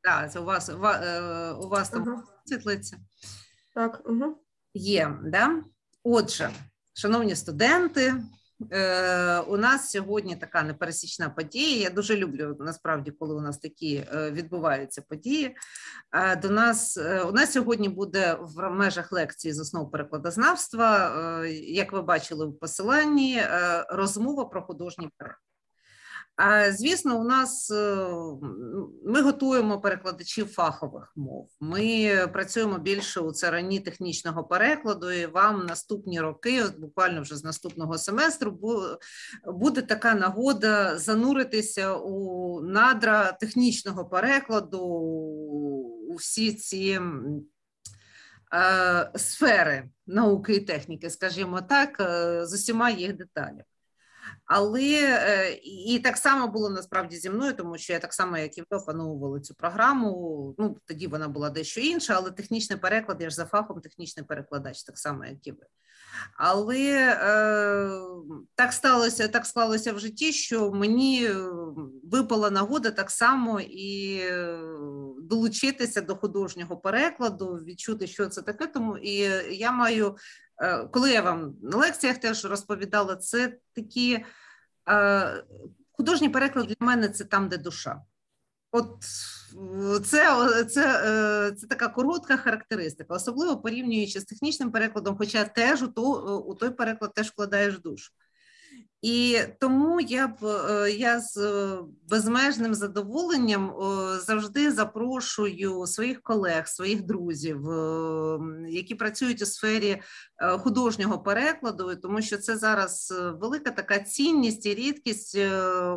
Так, це у вас у вас, у вас там Ага. світлиться. Так, угу. Є, да? Отже, шановні студенти, е, у нас сьогодні така непересічна подія. Я дуже люблю насправді, коли у нас такі е, відбуваються події. Е, до нас е, у нас сьогодні буде в межах лекції з основ перекладознавства. е, як ви бачили в посиланні, е, розмова про художній переклад. Звісно, у нас е, ми готуємо перекладачів фахових мов. Ми працюємо більше у царині технічного перекладу, і вам наступні роки, буквально вже з наступного семестру, буде така нагода зануритися у надра технічного перекладу, у всі ці е, сфери науки і техніки, скажімо так, е, з усіма їх деталями. Але е, і так само було насправді зі мною, тому що я так само, як і ви, опановувала цю програму. Ну тоді вона була дещо інша, але технічний переклад, я ж за фахом технічний перекладач, так само, як і ви. Але е, так сталося, так склалося в житті, що мені е, випала нагода так само і е, долучитися до художнього перекладу, відчути, що це таке. Тому і я маю коли я вам на лекціях теж розповідала, це такі е, художній переклад для мене це там, де душа. От це, це, е, це така коротка характеристика, особливо порівнюючи з технічним перекладом, хоча теж у, то, у той переклад теж вкладаєш душу. І тому я б е, я з е, безмежним задоволенням е, завжди запрошую своїх колег, своїх друзів, е, які працюють у сфері художнього перекладу, тому що це зараз велика така цінність і рідкість,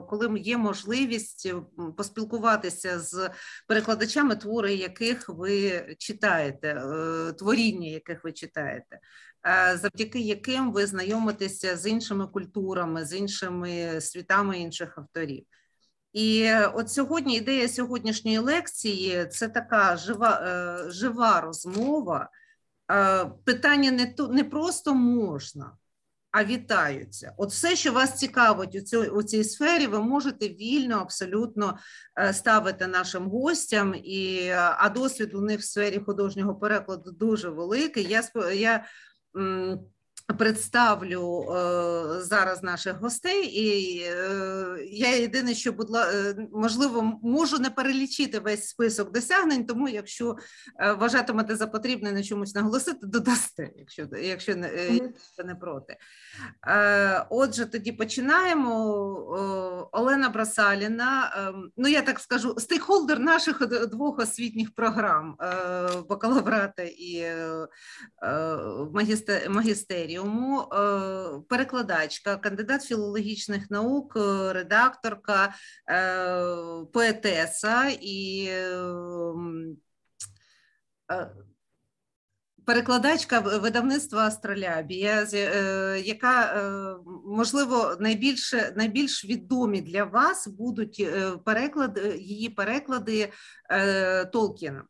коли є можливість поспілкуватися з перекладачами, твори яких ви читаєте, творіння яких ви читаєте. Е, завдяки яким ви знайомитеся з іншими культурами, з іншими світами інших авторів. І от сьогодні ідея сьогоднішньої лекції це така жива, е, жива розмова. Е, Питання не то не просто можна, а вітаються. От все, що вас цікавить у цій, у цій сфері, ви можете вільно абсолютно ставити нашим гостям. І, а досвід у них в сфері художнього перекладу дуже великий. Я, я 嗯 представлю е, зараз наших гостей, і е, я єдине, що будла е, можливо, можу не перелічити весь список досягнень, тому якщо вважатимете за потрібне на чомусь наголосити, додасте, якщо, якщо не, е, не проти. Отже, тоді починаємо. Олена Брасаліна, ну я так скажу, стейкхолдер наших двох освітніх програм бакалаврата і е, магістеріуму, е, перекладачка, кандидат філологічних наук, е, редакторка, е, поетеса і е, м, е, перекладачка видавництва Астролябія, яка можливо найбільше найбільш відомі для вас будуть е, переклад, її переклади Толкіна.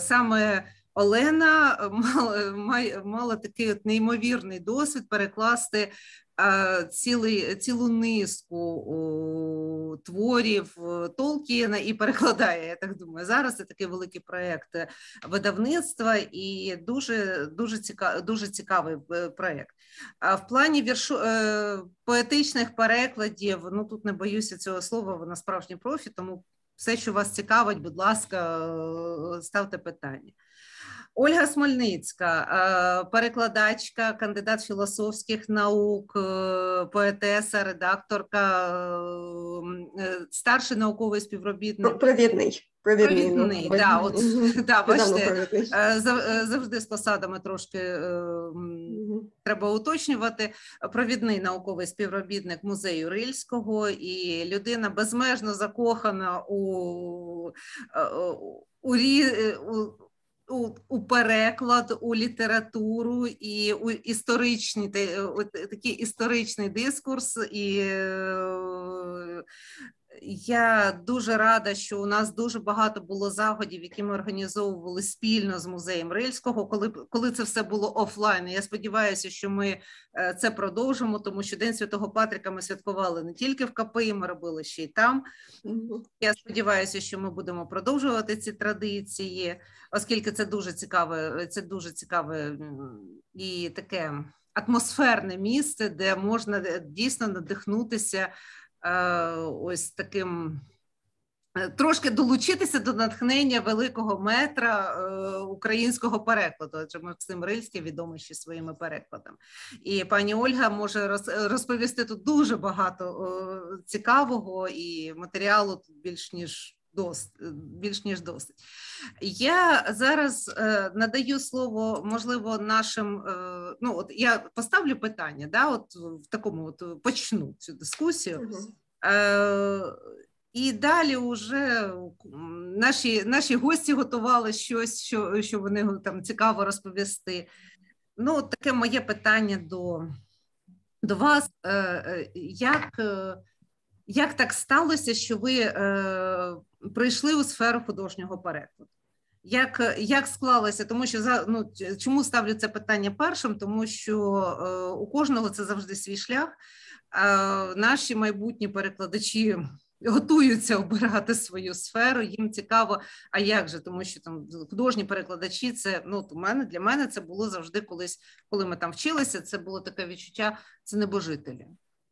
Саме Олена мала, май- мала такий от неймовірний досвід перекласти е, цілий, цілу низку о, творів е, Толкіна і перекладає. Я так думаю, зараз це такий великий проєкт е, видавництва і дуже, дуже, цікавий, дуже цікавий е, проєкт. А в плані віршу, е, поетичних перекладів, ну тут не боюся цього слова, вона справжній профі, тому все, що вас цікавить, будь ласка, е, ставте питання. Ольга Смольницька, е, перекладачка, кандидат філософських наук, е, поетеса, редакторка, е, старший науковий співробітник. Про- Провідний. Провідний. ну, да, от, да, бачите, завжди з посадами трошки м, треба уточнювати. Провідний науковий співробітник музею Рильського і людина безмежно закохана у, е, у, у, у, у переклад, у літературу і у історичні такий історичний дискурс і. Я дуже рада, що у нас дуже багато було заходів, які ми організовували спільно з музеєм Рильського, коли коли це все було офлайн. Я сподіваюся, що ми е, це продовжимо, тому що День Святого Патрика ми святкували не тільки в КПІ, ми робили ще й там. Я сподіваюся, що ми будемо продовжувати ці традиції, оскільки це дуже цікаве, це дуже цікаве і таке атмосферне місце, де можна е, дійсно надихнутися. Е, ось таким. Е, трошки долучитися до натхнення великого метра е, українського перекладу, адже Максим Рильський відомий ще своїми перекладами. І пані Ольга може розповісти тут дуже багато цікавого і матеріалу тут більш ніж досить, більш ніж досить. Я зараз е, надаю слово, можливо, нашим. Е, ну, от я поставлю питання, да, от в такому от почну цю дискусію. Е, і далі вже наші наші гості готували щось, що що вони там цікаво розповісти. Ну, таке моє питання до до вас. Як як так сталося, що ви прийшли у сферу художнього перекладу. Як як склалося, тому що за ну чому ставлю це питання першим? Тому що е, у кожного це завжди свій шлях. Е, наші майбутні перекладачі готуються обирати свою сферу. Їм цікаво, а як же? Тому що там художні перекладачі, це ну у мене для мене це було завжди колись, коли ми там вчилися. Це було таке відчуття, це небожителі.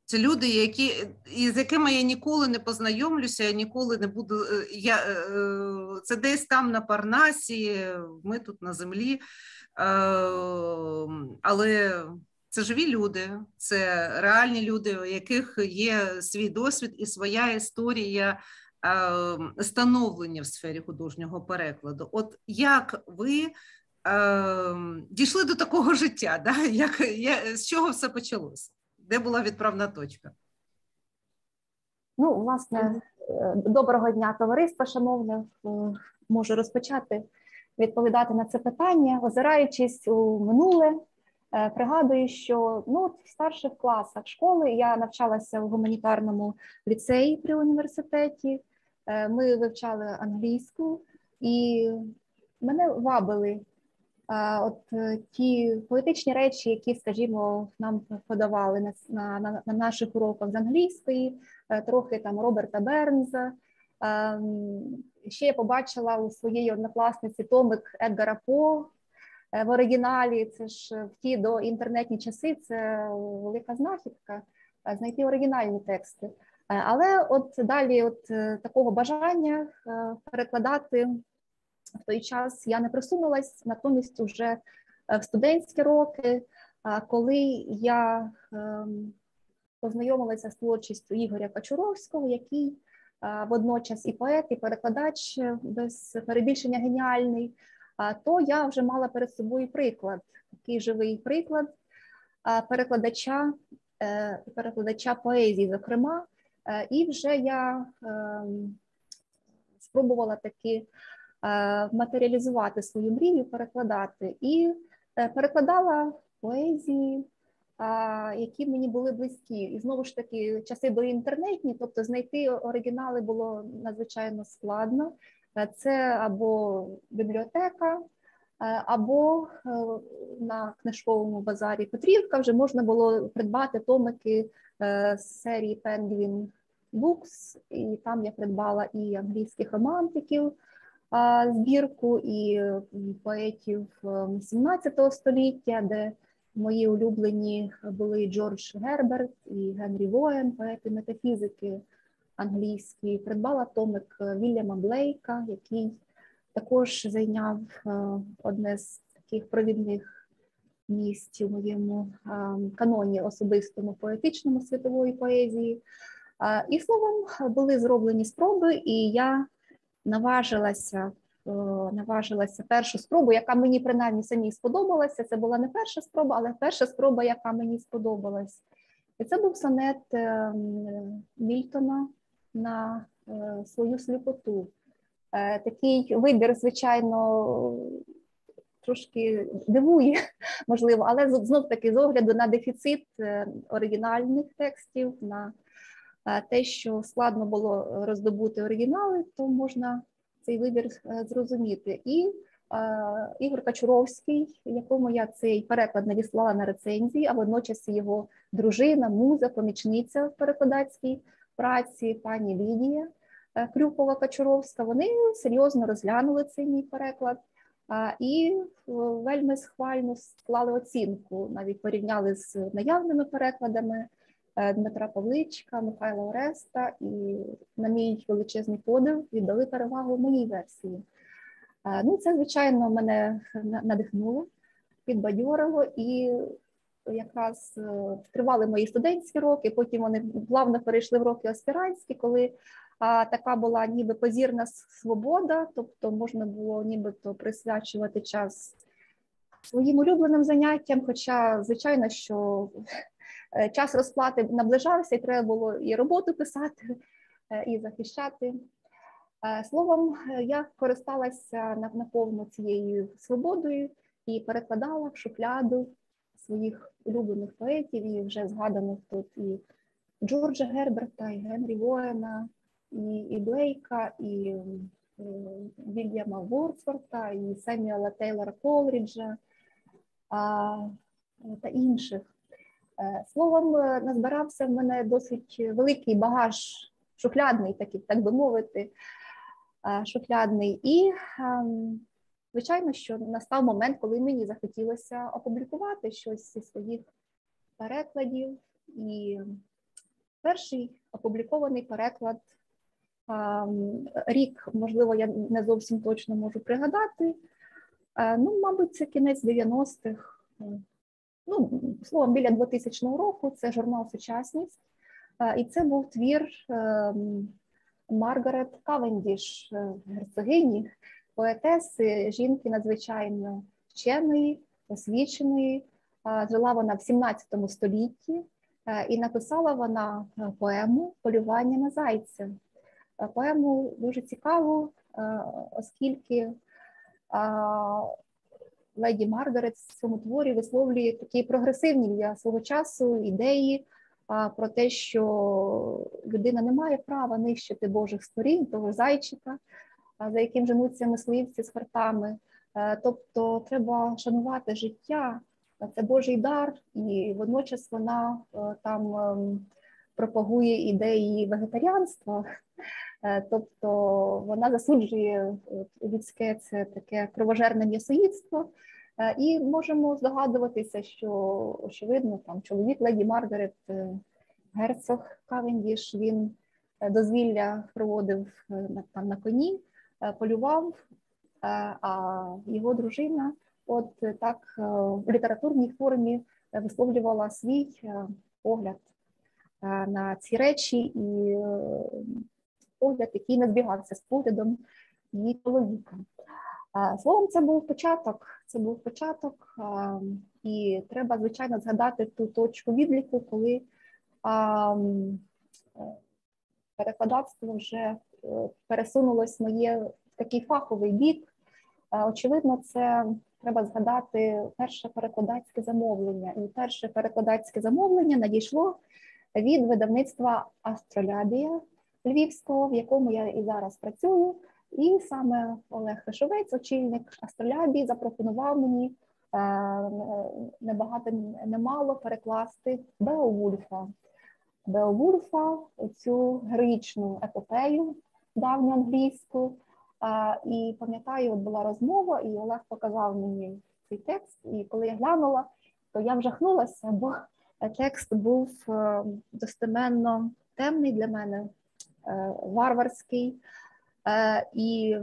Це люди, які з якими я ніколи не познайомлюся, я ніколи не буду. Е, я, е, е, Це десь там на Парнасі, ми тут на землі. Але це живі люди, це реальні люди, у яких є свій досвід і своя історія становлення в сфері художнього перекладу. От як ви дійшли до такого життя? Да? Як, З чого все почалося? Де була відправна точка? Ну, власне, е, доброго дня, товариство, шановне. Е, можу розпочати відповідати на це питання, озираючись у минуле. Е, пригадую, що ну, в старших класах школи я навчалася в гуманітарному ліцеї при університеті. Ми вивчали англійську, і мене вабили От е, ті поетичні речі, які, скажімо, нам подавали на на, на наших уроках з англійської, е, трохи там Роберта Бернза. Ем, ще я побачила у своєї однокласниці Томик Едгара По е, в оригіналі. Це ж в ті до інтернетні часи. Це велика знахідка знайти оригінальні тексти. Але от далі, от такого бажання перекладати в той час я не присунулась, натомість уже е, в студентські роки, коли я ем, познайомилася з творчістю Ігоря Качуровського, який водночас і поет, і перекладач е, без перебільшення геніальний, то я вже мала перед собою приклад, такий живий приклад перекладача, е, перекладача поезії, зокрема, і вже я ем, спробувала таки Е, матеріалізувати свою мрію, перекладати і е, перекладала поезії, які мені були близькі. І знову ж таки, часи до інтернетні, тобто знайти оригінали було надзвичайно складно. Е, це або бібліотека, або на книжковому базарі Петрівка вже можна було придбати томики з серії Penguin Books, і там я придбала і англійських романтиків збірку і поетів 17 ем, століття, де мої улюблені були Джордж Герберт і Генрі Воєн, поети метафізики англійські. Придбала томик Вільяма Блейка, який також зайняв е, одне з таких провідних місць у моєму ем, каноні особистому поетичному світової поезії. І словом були зроблені спроби, і я наважилася е, наважилася першу спробу, яка мені принаймні самій сподобалася. Це була не перша спроба, але перша спроба, яка мені сподобалась. І це був сонет е, Мільтона на е, свою сліпоту. Такий вибір, звичайно, трошки дивує, можливо, але знов таки з огляду на дефіцит оригінальних текстів. на те, що складно було роздобути оригінали, то можна цей вибір зрозуміти. І Ігор Качуровський, якому я цей переклад надіслала на рецензії, а водночас його дружина, муза, помічниця в перекладацькій праці, пані Лідія Крюкова Качуровська. Вони серйозно розглянули цей мій переклад і вельми схвально склали оцінку, навіть порівняли з наявними перекладами е, Дмитра Павличка, Михайла Ореста, і на мій величезний подив віддали перевагу моїй версії. Ну, це, звичайно, мене надихнуло, підбадьорило, і якраз е, тривали мої студентські роки. Потім вони плавно перейшли в роки аспірантські, коли така була ніби позірна свобода, тобто можна було нібито присвячувати час своїм улюбленим заняттям. Хоча, звичайно, що е, час розплати наближався, і треба було і роботу писати, е, і захищати. Е, словом, я користалася наповну цією свободою і перекладала в шухляду своїх улюблених поетів, і вже згаданих тут і Джорджа Герберта, і Генрі Воена, і і Блейка, і Вільяма Вордсворта, і Семюела Тейлора Колріджа а, та інших. Е, словом, е, назбирався в мене досить великий багаж шухлядний, такий, так би мовити, шухлядний. І, ем, звичайно, що настав момент, коли мені захотілося опублікувати щось зі своїх перекладів. І перший опублікований переклад Рік, можливо, я не зовсім точно можу пригадати. Ну, мабуть, це кінець 90-х, ну, словом, біля 2000 року це журнал Сучасність, і це був твір ем, Маргарет Кавендіш, е, герцогині, поетеси, жінки надзвичайно вченої, освіченої. Жила вона в 17 столітті е, і написала вона е, поему Полювання на зайця. Е, поему дуже цікаву, е, оскільки леді Маргарет в цьому творі висловлює такі прогресивні для свого часу ідеї про те, що людина не має права нищити Божих створінь, того зайчика, за яким женуться мисливці з хартами. Е, тобто треба шанувати життя, це Божий дар, і водночас вона там ем, пропагує ідеї вегетаріанства, е, тобто вона засуджує людське це таке кровожерне м'ясоїдство. Е, і можемо здогадуватися, що очевидно там чоловік леді Маргарет е, герцог Кавендіш, він дозвілля проводив там на коні, полював, а його дружина, от так в літературній формі висловлювала свій погляд на ці речі, і е, погляд, який не збігався з поглядом її чоловіка. Словом, це був початок. Це був початок, і треба, звичайно, згадати ту точку відліку, коли перекладацтво вже е, пересунулось моє в такий фаховий бік. Очевидно, це треба згадати перше перекладацьке замовлення. І перше перекладацьке замовлення надійшло від видавництва Астролябія Львівського, в якому я і зараз працюю. І саме Олег Хишовець, очільник Астролябії, запропонував мені е, небагато немало перекласти Беовульфа. Беовульфа, цю героїчну епопею давню англійську. І пам'ятаю, от була розмова, і Олег показав мені цей текст. І коли я глянула, то я вжахнулася, бо текст був е, достеменно темний для мене, е, варварський. Е, і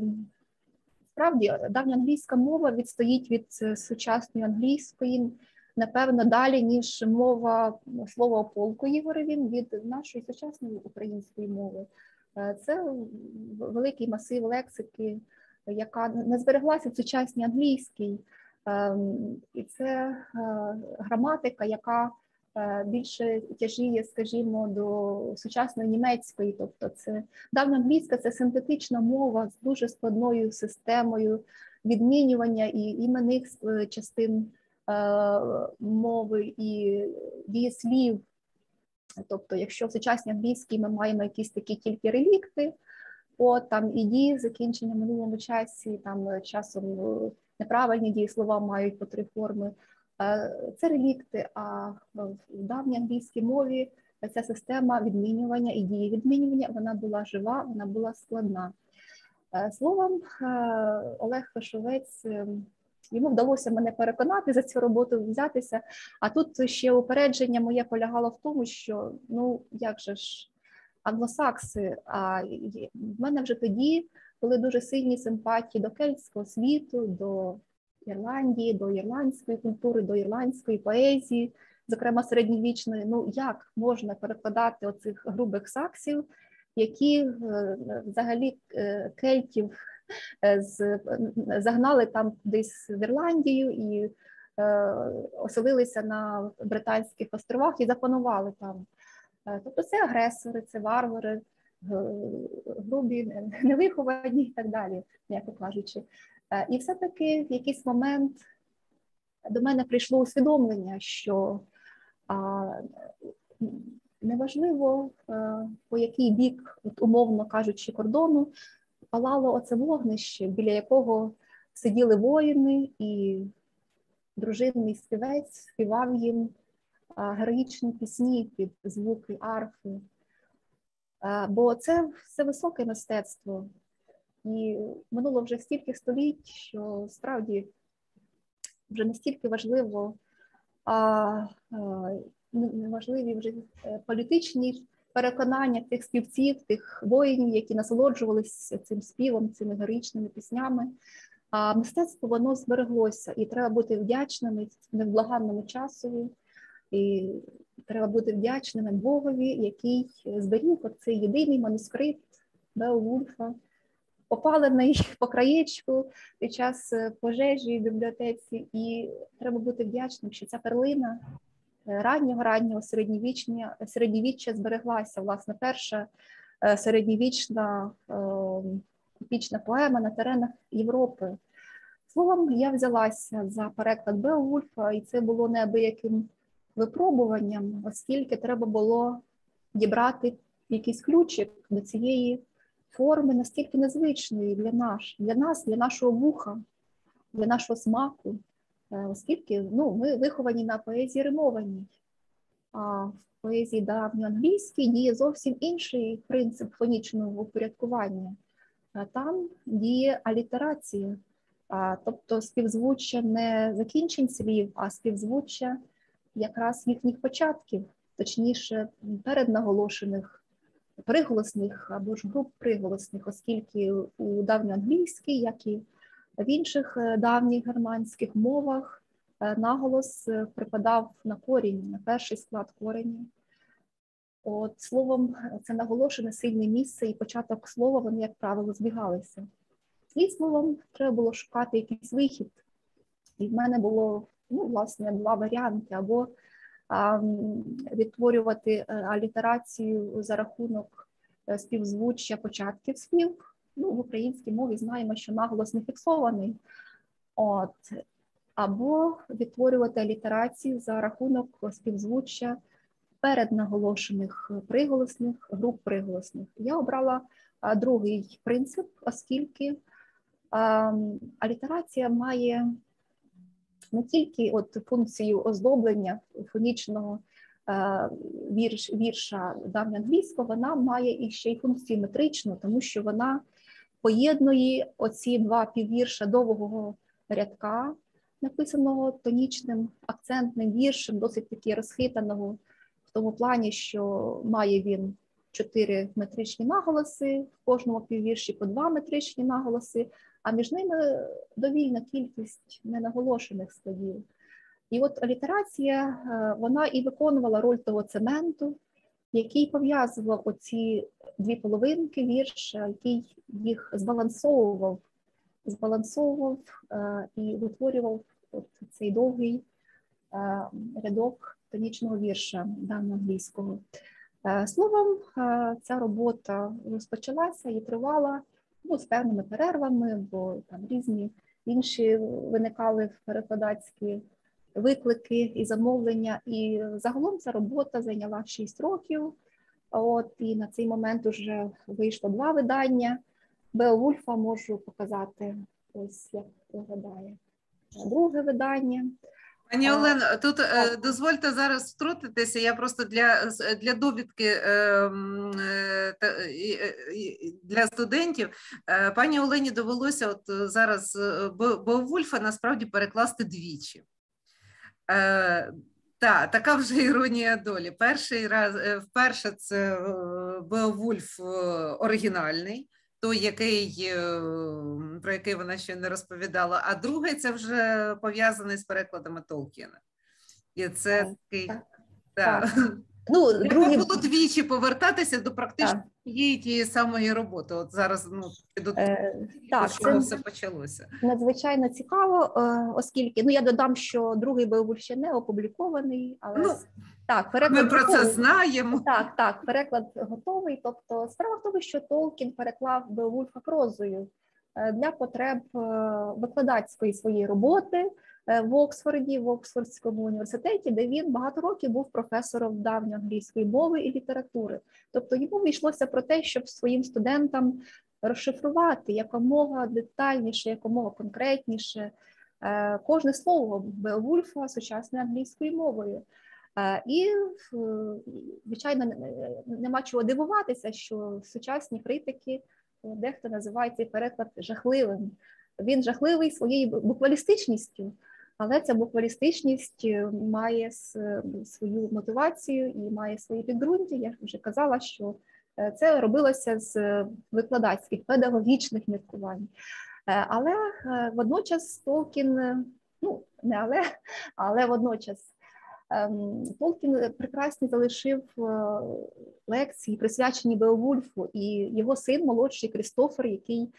справді давня англійська мова відстоїть від сучасної англійської, напевно, далі, ніж мова слова полку Ігореві від нашої сучасної української мови. Це великий масив лексики, яка не збереглася в сучасній англійській, ем, і це граматика, яка Е, більше тяжіє, скажімо, до сучасної німецької, тобто це давна англійська це синтетична мова з дуже складною системою відмінювання і іменних е, частин е, мови і дієслів. Тобто, якщо в сучасній англійській ми маємо якісь такі тільки релікти, от там і дії закінчення в минулому часі, там часом неправильні дієслова мають по три форми. Це релікти, а в давній англійській мові ця система відмінювання і дії відмінювання вона була жива, вона була складна. Словом, Олег Пашовець, йому вдалося мене переконати за цю роботу взятися. А тут ще упередження моє полягало в тому, що ну як же ж англосакси, а в мене вже тоді були дуже сильні симпатії до кельтського світу, до Ірландії, до ірландської культури, до ірландської поезії, зокрема середньовічної. Ну як можна перекладати оцих грубих саксів, які е, взагалі е, кельтів е, з загнали там десь в Ірландію і оселилися на Британських островах і запанували там. Тобто це агресори, це варвари, грубі, невиховані і так далі, м'яко кажучи. І все-таки в якийсь момент до мене прийшло усвідомлення, що неважливо, по який бік, от умовно кажучи, кордону, палало оце вогнище, біля якого сиділи воїни, і дружинний співець співав їм героїчні пісні під звуки арфи. Бо це все високе мистецтво. І минуло вже стільки століть, що справді вже настільки важливо, а важливі вже е, політичні переконання тих співців, тих воїнів, які насолоджувалися цим співом, цими героїчними піснями. А мистецтво воно збереглося, і треба бути вдячними невблаганному часові, і треба бути вдячними Богові, який зберіг цей єдиний манускрипт Беовульфа, опалений по краєчку під час е, пожежі в бібліотеці, і треба бути вдячним, що ця перлина е, раннього раннього середньовічня середньовіччя збереглася. Власне, перша е, середньовічна епічна поема на теренах Європи. Словом, я взялася за переклад Беовульфа, і це було неабияким випробуванням, оскільки треба було дібрати якийсь ключик до цієї форми настільки незвичної для нас, для нас, для нашого вуха, для нашого смаку, е, оскільки ну, ми виховані на поезії римованій, а в поезії давньоанглійській діє зовсім інший принцип фонічного упорядкування. Там діє алітерація, тобто співзвуччя не закінчень слів, а співзвуччя якраз їхніх початків, точніше, переднаголошених приголосних або ж груп приголосних, оскільки у давньоанглійській, як і в інших е, давніх германських мовах, е, наголос е, припадав на корінь, на перший склад корені. От словом, це наголошене сильне місце і початок слова, вони, як правило, збігалися. І словом, треба було шукати якийсь вихід. І в мене було ну, власне два варіанти: або відтворювати е, алітерацію за рахунок е, співзвуччя початків слів. Ну, В українській мові знаємо, що наголос не фіксований. От. Або відтворювати алітерацію за рахунок співзвуччя переднаголошених приголосних груп приголосних. Я обрала другий принцип, оскільки алітерація має не тільки от функцію оздоблення фонічного е, вірш, вірша давньоанглійського, вона має і ще й функцію метричну, тому що вона поєднує оці два піввірша довгого рядка, написаного тонічним акцентним віршем, досить таки розхитаного в тому плані, що має він чотири метричні наголоси в кожному піввірші по два метричні наголоси а між ними довільна кількість ненаголошених складів. І от алітерація е, вона і виконувала роль того цементу, який пов'язував оці дві половинки вірша, який їх збалансовував, збалансовував е, і витворював от цей довгий е, рядок тонічного вірша даного англійського. Словом, ця робота розпочалася і тривала ну, з певними перервами, бо там різні інші виникали в перекладацькі виклики і замовлення. І загалом ця робота зайняла 6 років. От і на цей момент вже вийшло два видання. Беовульфа можу показати. Ось як виглядає друге видання. Пані А, Олено, тут е, дозвольте зараз втрутитися. Я просто для, для довідки е, е, та- і- е, і- для студентів. Е, Пані Олені довелося от е, зараз е, Беовульфа насправді перекласти двічі. Е, та, така вже іронія долі. Перший раз, е, вперше це е, Беовульф е, оригінальний, той, який, е, про який вона ще не розповідала, а другий це вже пов'язаний з перекладами Толкіна. І це Так, такий. так, Так. Ну, Треба другий було двічі повертатися до практично тієї тієї самої роботи. От зараз ну, до е, так, чого це все почалося. надзвичайно цікаво, е, оскільки ну я додам, що другий Беовульф ще не опублікований, але Ну, так, Ми переклад про це знаємо. Так, так, переклад готовий. Тобто, справа в тому, що Толкін переклав Беовульфа прозою е, для потреб е, викладацької своєї роботи в Оксфорді, в Оксфордському університеті, де він багато років був професором давньоанглійської мови і літератури. Тобто йому йшлося про те, щоб своїм студентам розшифрувати якомога детальніше, якомога конкретніше е, кожне слово Беовульфа сучасною англійською мовою. Е, І, е, звичайно, не- не- нема чого дивуватися, що сучасні критики е, дехто називає цей переклад жахливим. Він жахливий своєю буквалістичністю, але ця буквалістичність е, має свою мотивацію і має свої підґрунтя. Я вже казала, що е, це робилося з викладацьких педагогічних міркувань. Е, Але е, водночас Толкін, е, ну не але, але водночас Ем, Толкін прекрасні залишив е, лекції, присвячені Беовульфу, і його син, молодший Крістофер, який е,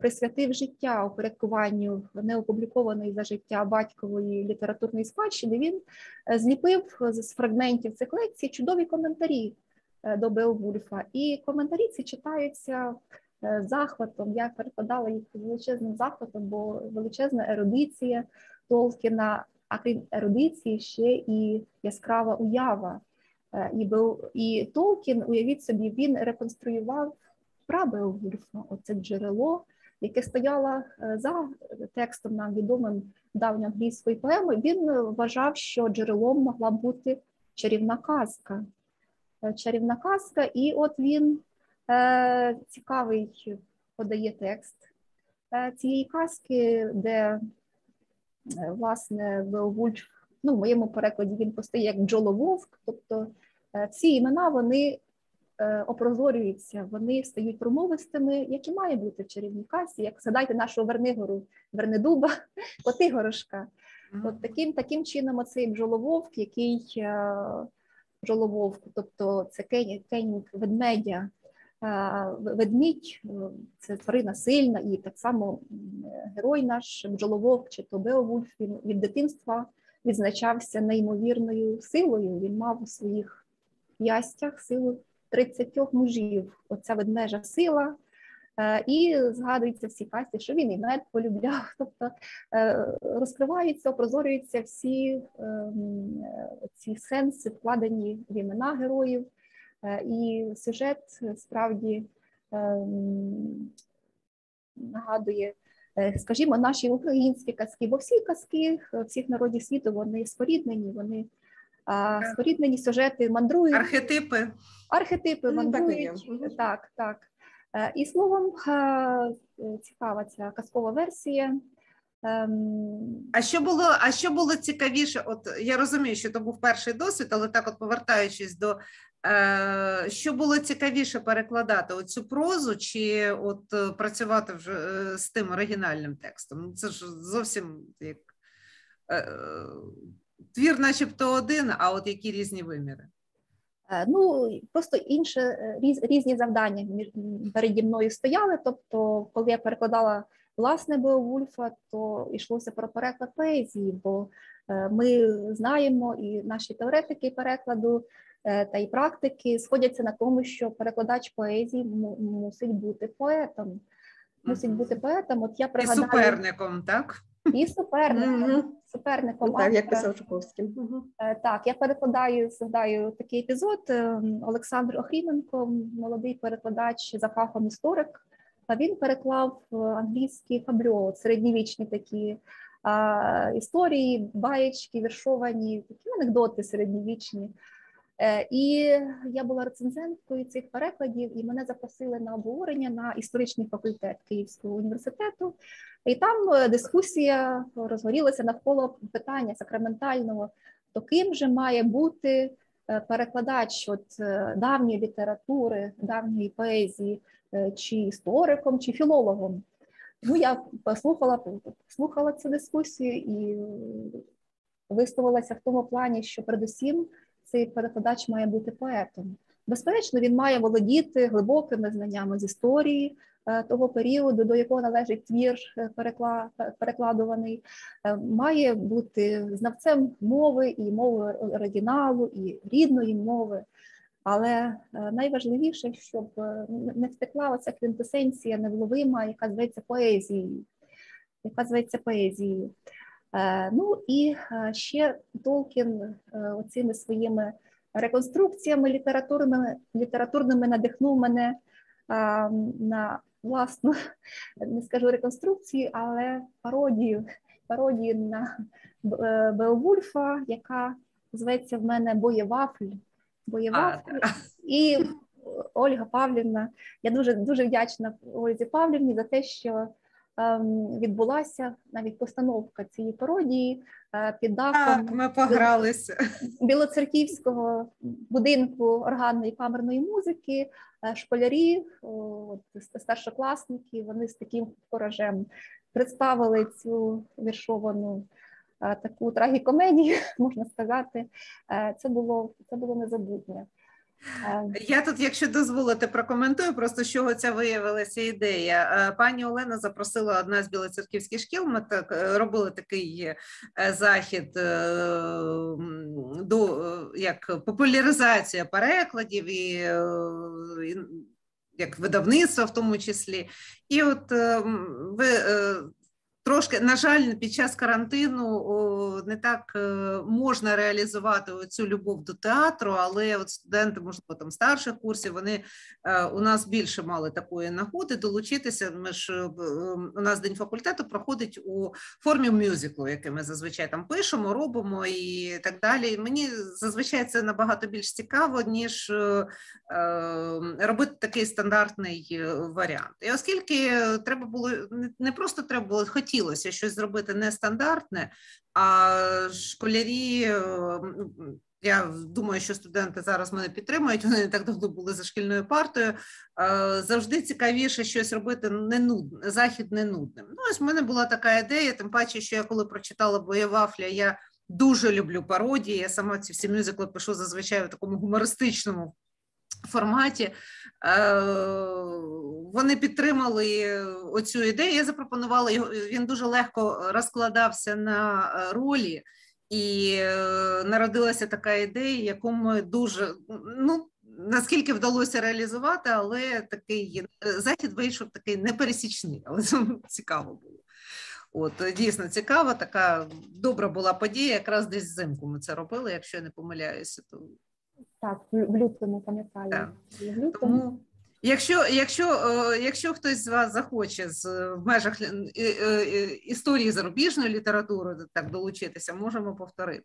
присвятив життя упорядкуванню неопублікованої за життя батькової літературної спадщини. Він е, зліпив з фрагментів цих лекцій чудові коментарі е, до Беовульфа. І коментарі ці читаються е, захватом. Я перекладала їх з величезним захватом, бо величезна ерудиція Толкіна а крім ерудиції, ще і яскрава уява. Е, І, і Толкін, уявіть собі, він реконструював прабеовульфа, оце джерело, яке стояло е, за текстом нам відомим давньоанглійської поеми. Він е, вважав, що джерелом могла бути чарівна казка. Е, Чарівна казка, і от він цікавий подає текст цієї казки, де власне Беовульф, ну в моєму перекладі він постає як бджолововк, тобто ці імена вони опрозорюються, вони стають промовистими, як і має бути в чарівній казці. Як згадайте нашого Вернигору, Вернедуба, Котигорошка. От таким, таким чином, оцей бджолововк, який е, бджолововк, тобто це кень, кень ведмедя, е, ведмідь, е, це тварина сильна, і так само герой наш бджолововк чи то Беовульф, він від дитинства відзначався неймовірною силою. Він мав у своїх ястях силу 30 мужів. Оця ведмежа сила. Е, І згадується всі касті, що він і мед полюбляв. Тобто е, розкриваються, прозорюються всі ем, ці сенси, вкладені в імена героїв, Е, і сюжет справді ем, нагадує, скажімо, наші українські казки, бо всі казки всіх народів світу вони споріднені, вони споріднені сюжети мандрують Архетипи. архетипи Ну, мандрують. Так, так. Е, І словом, цікава ця казкова версія. Ем, А що було? А що було цікавіше? От я розумію, що це був перший досвід, але так, от повертаючись до е, що було цікавіше перекладати оцю прозу, чи от е, працювати вже з тим оригінальним текстом? Це ж зовсім як е, твір, начебто один, а от які різні виміри. Е, Ну просто інше е, різ, різні завдання переді мною стояли. Тобто, коли я перекладала власне Беовульфа, то йшлося про переклад поезії, бо е, ми знаємо, і наші теоретики перекладу та й практики сходяться на тому, що перекладач поезії мусить бути поетом. Мусить бути поетом. От я І суперником, так? І суперником. Мгм. Суперником Так, як писав Жуковський. Е, Так, я перекладаю, згадаю такий епізод. Е, Олександр Охріменко, молодий перекладач за фахом історик. А він переклав е, англійський фабріо, середньовічні такі а, історії, баєчки, віршовані, такі анекдоти середньовічні. І я була рецензенткою цих перекладів, і мене запросили на обговорення на історичний факультет Київського університету. І там е, дискусія розгорілася навколо питання сакраментального, то ким же має бути е, перекладач от е, давньої літератури, давньої поезії, чи істориком, чи філологом. Ну, я послухала, слухала цю дискусію і висловилася в тому плані, що передусім цей перекладач має бути поетом. Безперечно, він має володіти глибокими знаннями з історії того періоду, до якого належить твір е, перекладуваний, Е, має бути знавцем мови і мови оригіналу, і рідної мови. Але е, найважливіше, щоб е, не втекла оця квінтесенція невловима, яка зветься поезією, яка зветься поезією. Е, Ну і е, ще Толкін е, оцими своїми реконструкціями літературними, літературними надихнув мене е, на власну, не скажу реконструкцію, але пародію, пародію на е, Беовульфа, яка зветься в мене Боєвафль. Боєвафль. І Ольга Павлівна, я дуже дуже вдячна Ользі Павлівні за те, що відбулася навіть постановка цієї пародії е, під дахом Так, ми погралися. Білоцерківського будинку органної камерної музики. Е, Школярі, от, старшокласники, вони з таким коражем представили цю віршовану е, таку трагікомедію, можна сказати. Це було це було незабутнє. Я тут, якщо дозволите, прокоментую просто з чого ця виявилася ідея. Е, Пані Олена запросила одна з білоцерківських шкіл. Ми так е, робили такий е, захід до як популяризація перекладів і, як видавництва, в тому числі. І от е, ви. Трошки, на жаль, під час карантину не так е, можна реалізувати цю любов до театру, але от студенти, можливо, там старших курсів, вони е, у нас більше мали такої нагоди долучитися. Ми ж е, у нас день факультету проходить у формі мюзиклу, який ми зазвичай там пишемо, робимо і так далі. Мені зазвичай це набагато більш цікаво, ніж робити такий стандартний варіант. І оскільки треба було не- просто треба було, хотілося щось зробити нестандартне, а школярі. е, Я думаю, що студенти зараз мене підтримують. Вони не так давно були за шкільною партою. Е, Завжди цікавіше щось робити не нудно, захід не нудним. Ну, ось в мене була така ідея, тим паче, що я коли прочитала Боєвафля, я дуже люблю пародії. Я сама ці всі мюзикли пишу зазвичай в такому гумористичному форматі. Е, Вони підтримали оцю ідею. Я запропонувала його. Він дуже легко розкладався на ролі, і е, народилася така ідея, яку ми дуже ну. Наскільки вдалося реалізувати, але такий е, захід вийшов такий непересічний, але цікаво було. От дійсно цікава, така добра була подія. Якраз десь взимку ми це робили. Якщо я не помиляюся, то Так, в лютому пам'ятаю. Так. В лютому. тому. Якщо, якщо, е, якщо хтось з вас захоче з в межах е, е, історії зарубіжної літератури так долучитися, можемо повторити.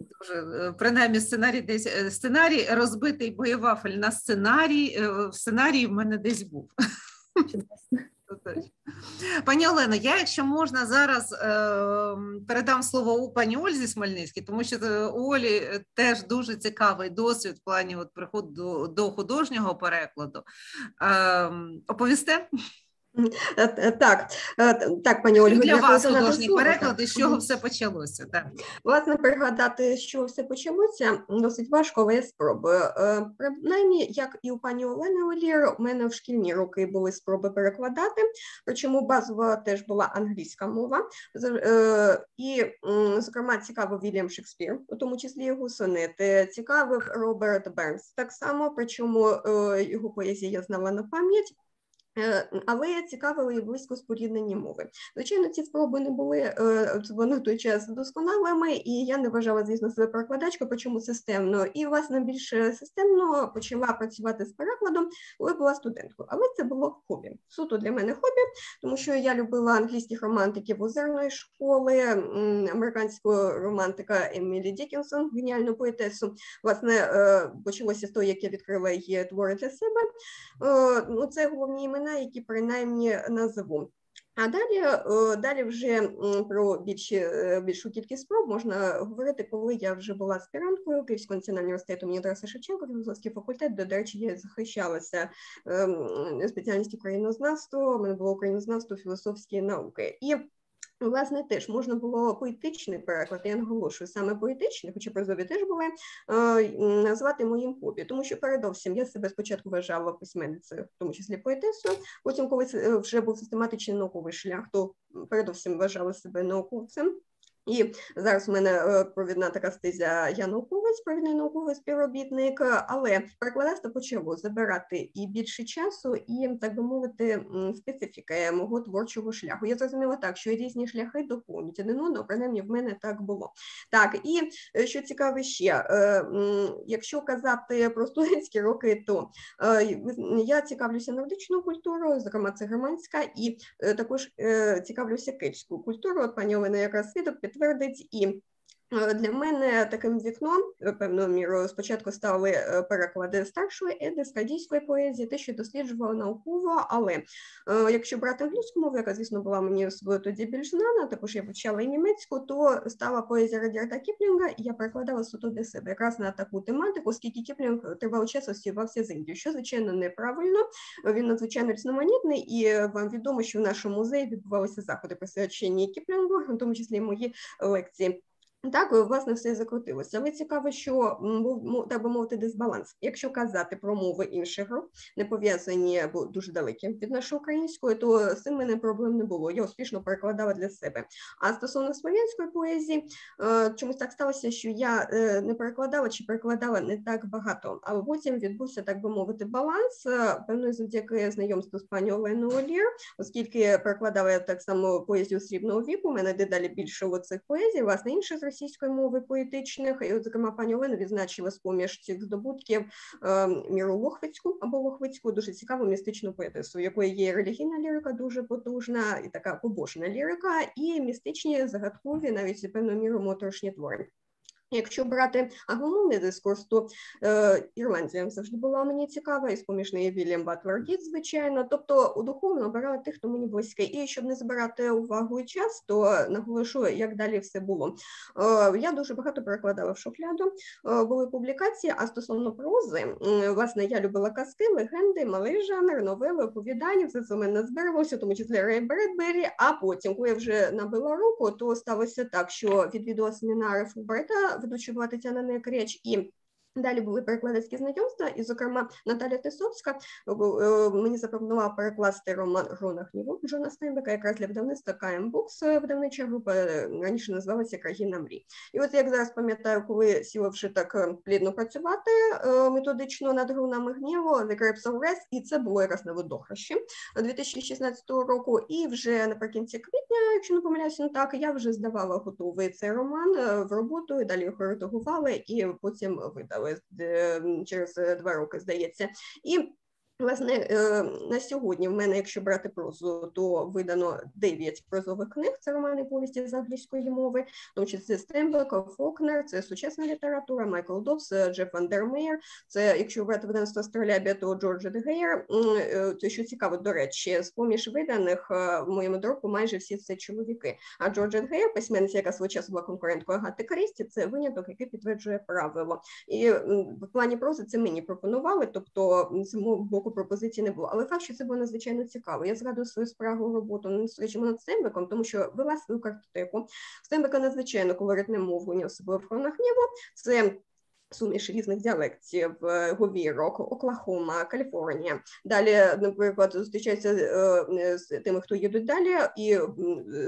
Дуже, принаймні, сценарій десь сценарій розбитий боєвафель на сценарій. В сценарії в мене десь був. Чудесно. Пані Олено, я, якщо можна, зараз е, передам слово пані Ользі Смольницькій, тому що е, у Олі е, теж дуже цікавий досвід в плані от, приходу до, до художнього перекладу. Е, оповісте Так, е, так, пані Ольго, для вас художній переклад з чого все почалося. Так. Власне, пригадати, з чого все почалося, досить важко, але я спробую. Е, Принаймні, як і у пані Олени Олєр, у мене в шкільні роки були спроби перекладати, причому базова теж була англійська мова. Е, І, зокрема, цікавив Вільям Шекспір, у тому числі його сонети, цікавив Роберт Бернс так само, причому е, його поезія я знала на пам'ять. Але цікавили близько споріднені мови. Звичайно, ці спроби не були на той час досконалими, і я не вважала, звісно, себе перекладачкою, причому системно. І, власне, більш системно почала працювати з перекладом, коли була студенткою. Але це було хобі. Суто для мене хобі, тому що я любила англійських романтиків озерної школи, американську романтика Емілі Дікінсон, геніальну поетесу. Власне, почалося з того, як я відкрила її твори для себе. Ну, Це головні імена імена, які принаймні назву. А далі далі вже про більші, е, більшу кількість спроб можна говорити, коли я вже була аспіранткою Київського національного університету імені Тараса Шевченко, філософський факультет, де, до речі, я захищалася спеціальність спеціальністю українознавства, у мене було українознавство, філософські науки. І Власне, теж можна було поетичний переклад, я наголошую саме поетичний, хоча прозові теж були, назвати моїм хобі, тому що передовсім я себе спочатку вважала письменницею, в тому числі поетесою, потім, коли це вже був систематичний науковий шлях, то передовсім вважала себе науковцем. І зараз у мене е, провідна така стезя я науковець, провідний науковий співробітник, але перекладацтво почало забирати і більше часу, і так би мовити, специфіка мого творчого шляху. Я зрозуміла так, що різні шляхи доповнюють один одного, принаймні в мене так було. Так, і е, що цікаве ще, е, якщо казати про студентські роки, то я цікавлюся нордичною культурою, зокрема це германська, і також цікавлюся кельтською культурою. От пані Олена якраз свідок підтвердить і для мене таким вікном е, певною мірою спочатку стали е, переклади старшої еди скандійської поезії, те, що досліджувала науково, але якщо брати англійську мову, яка, звісно, була мені тоді більш знана, також я почала і німецьку, то стала поезія Радіарта Кіплінга, і я перекладала суто для себе якраз на таку тематику, оскільки Кіплінг тривалий час осівався з Індією, що, звичайно, неправильно, він надзвичайно різноманітний, і вам відомо, що в нашому музеї відбувалися заходи присвячені Кіплінгу, в тому числі мої лекції. Так, власне, все закрутилося. Але цікаво, що був так би мовити, дисбаланс. Якщо казати про мови інших груп, не пов'язані або дуже далекі від нашої української, то з цим мене проблем не було. Я успішно перекладала для себе. А стосовно слов'янської поезії, е, чомусь так сталося, що я е, не перекладала чи перекладала не так багато, але потім відбувся, так би мовити, баланс. Е, певно, завдяки знайомству з пані Оленою Олір, оскільки перекладала я так само поезію срібного віку, у мене дедалі більше оцих поезій, власне, інших російської мови поетичних, і, от, зокрема, пані Олена відзначила з поміж цих здобутків е, Міру Лохвицьку або Лохвицьку, дуже цікаву містичну поетису, в якої є релігійна лірика дуже потужна, і така побожна лірика, і містичні загадкові, навіть певною мірою моторошні твори. Якщо брати агрономний дискурс, то е, Ірландія завжди була мені цікава, і з неї Вільям Батлер звичайно. Тобто у духовно обирала тих, хто мені близький. І щоб не збирати увагу і час, то наголошую, як далі все було. Е, я дуже багато перекладала в шухляду, е, були публікації, а стосовно прози, е, власне, я любила казки, легенди, малий жанр, новели, оповідання, все це в мене збереглося, тому числі Рей Бредбері. А потім, коли я вже набила руку, то сталося так, що відвідувала семінари Фулбрайта, ведуча була Тетяна Некріч і Далі були перекладацькі знайомства, і, зокрема, Наталя Тисовська е, мені запропонувала перекласти роман Грона Гніву Джона Стейнбека, якраз для видавництва KM Books, е, видавнича група е, раніше називалася Країна мрій. І от як зараз пам'ятаю, коли сіла вже так плідно працювати методично над гронами гніву, The Grapes of Rest, і це було якраз на водохрещі 2016 року. І вже наприкінці квітня, якщо не помиляюся, ну так я вже здавала готовий цей роман в роботу, і далі його редагували, і потім видали через е, два роки, здається. І Власне, е, на сьогодні в мене, якщо брати прозу, то видано 9 прозових книг. Це романи повісті з англійської мови, тому числі Стейнбека, Фолкнер, це сучасна література, Майкл Добс, Джеф Вандермеєр. Це якщо брати видавництво Астролябія, то Джорджетт Геєр. Це що цікаво, до речі, з поміж виданих е, в моєму доробку майже всі це чоловіки. А Джорджетт Геєр, письменниця, яка свого часу була конкуренткою Агати Крісті, це виняток, який підтверджує правило. І в плані прози це мені пропонували, тобто з мого боку пропозицій не було. Але факт, що це було надзвичайно цікаво. Я згадую свою справу роботу скажімо, над Стейнбеком, тому що вела свою картотеку. Стембека надзвичайно колоритне мовлення, особливо про хронах Нєво. Це суміш різних діалектів, е, говірок, Оклахома, Каліфорнія. Далі, наприклад, зустрічаються е, з тими, хто їдуть далі, і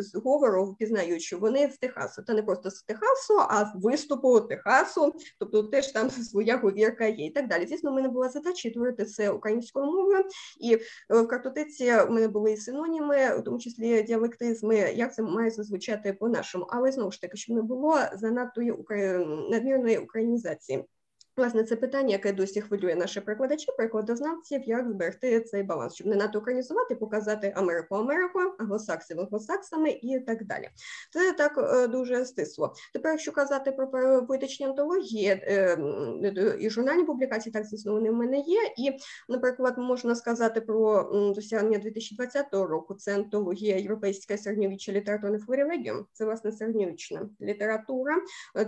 з говору впізнають, що вони з Техасу. Та не просто з Техасу, а з виступу Техасу, тобто теж там своя говірка є і так далі. Звісно, в мене була задача творити це українською мовою, і в картотеці в мене були і синоніми, у тому числі діалектизми, як це має зазвучати по-нашому. Але знову ж таки, щоб не було занадтої надмірної українізації. Власне, це питання, яке досі хвилює наших прикладачів, прикладознавців, як зберегти цей баланс, щоб не надто українізувати, показати Америку Америкою, англосаксів англосаксами і так далі. Це так е, дуже стисло. Тепер, якщо казати про поетичні антології е, і журнальні публікації, так звісно, вони в мене є. І, наприклад, можна сказати про досягнення 2020 року. Це антологія Європейська середньовіччя літературних флоріведіум. Це власне середньовічна література,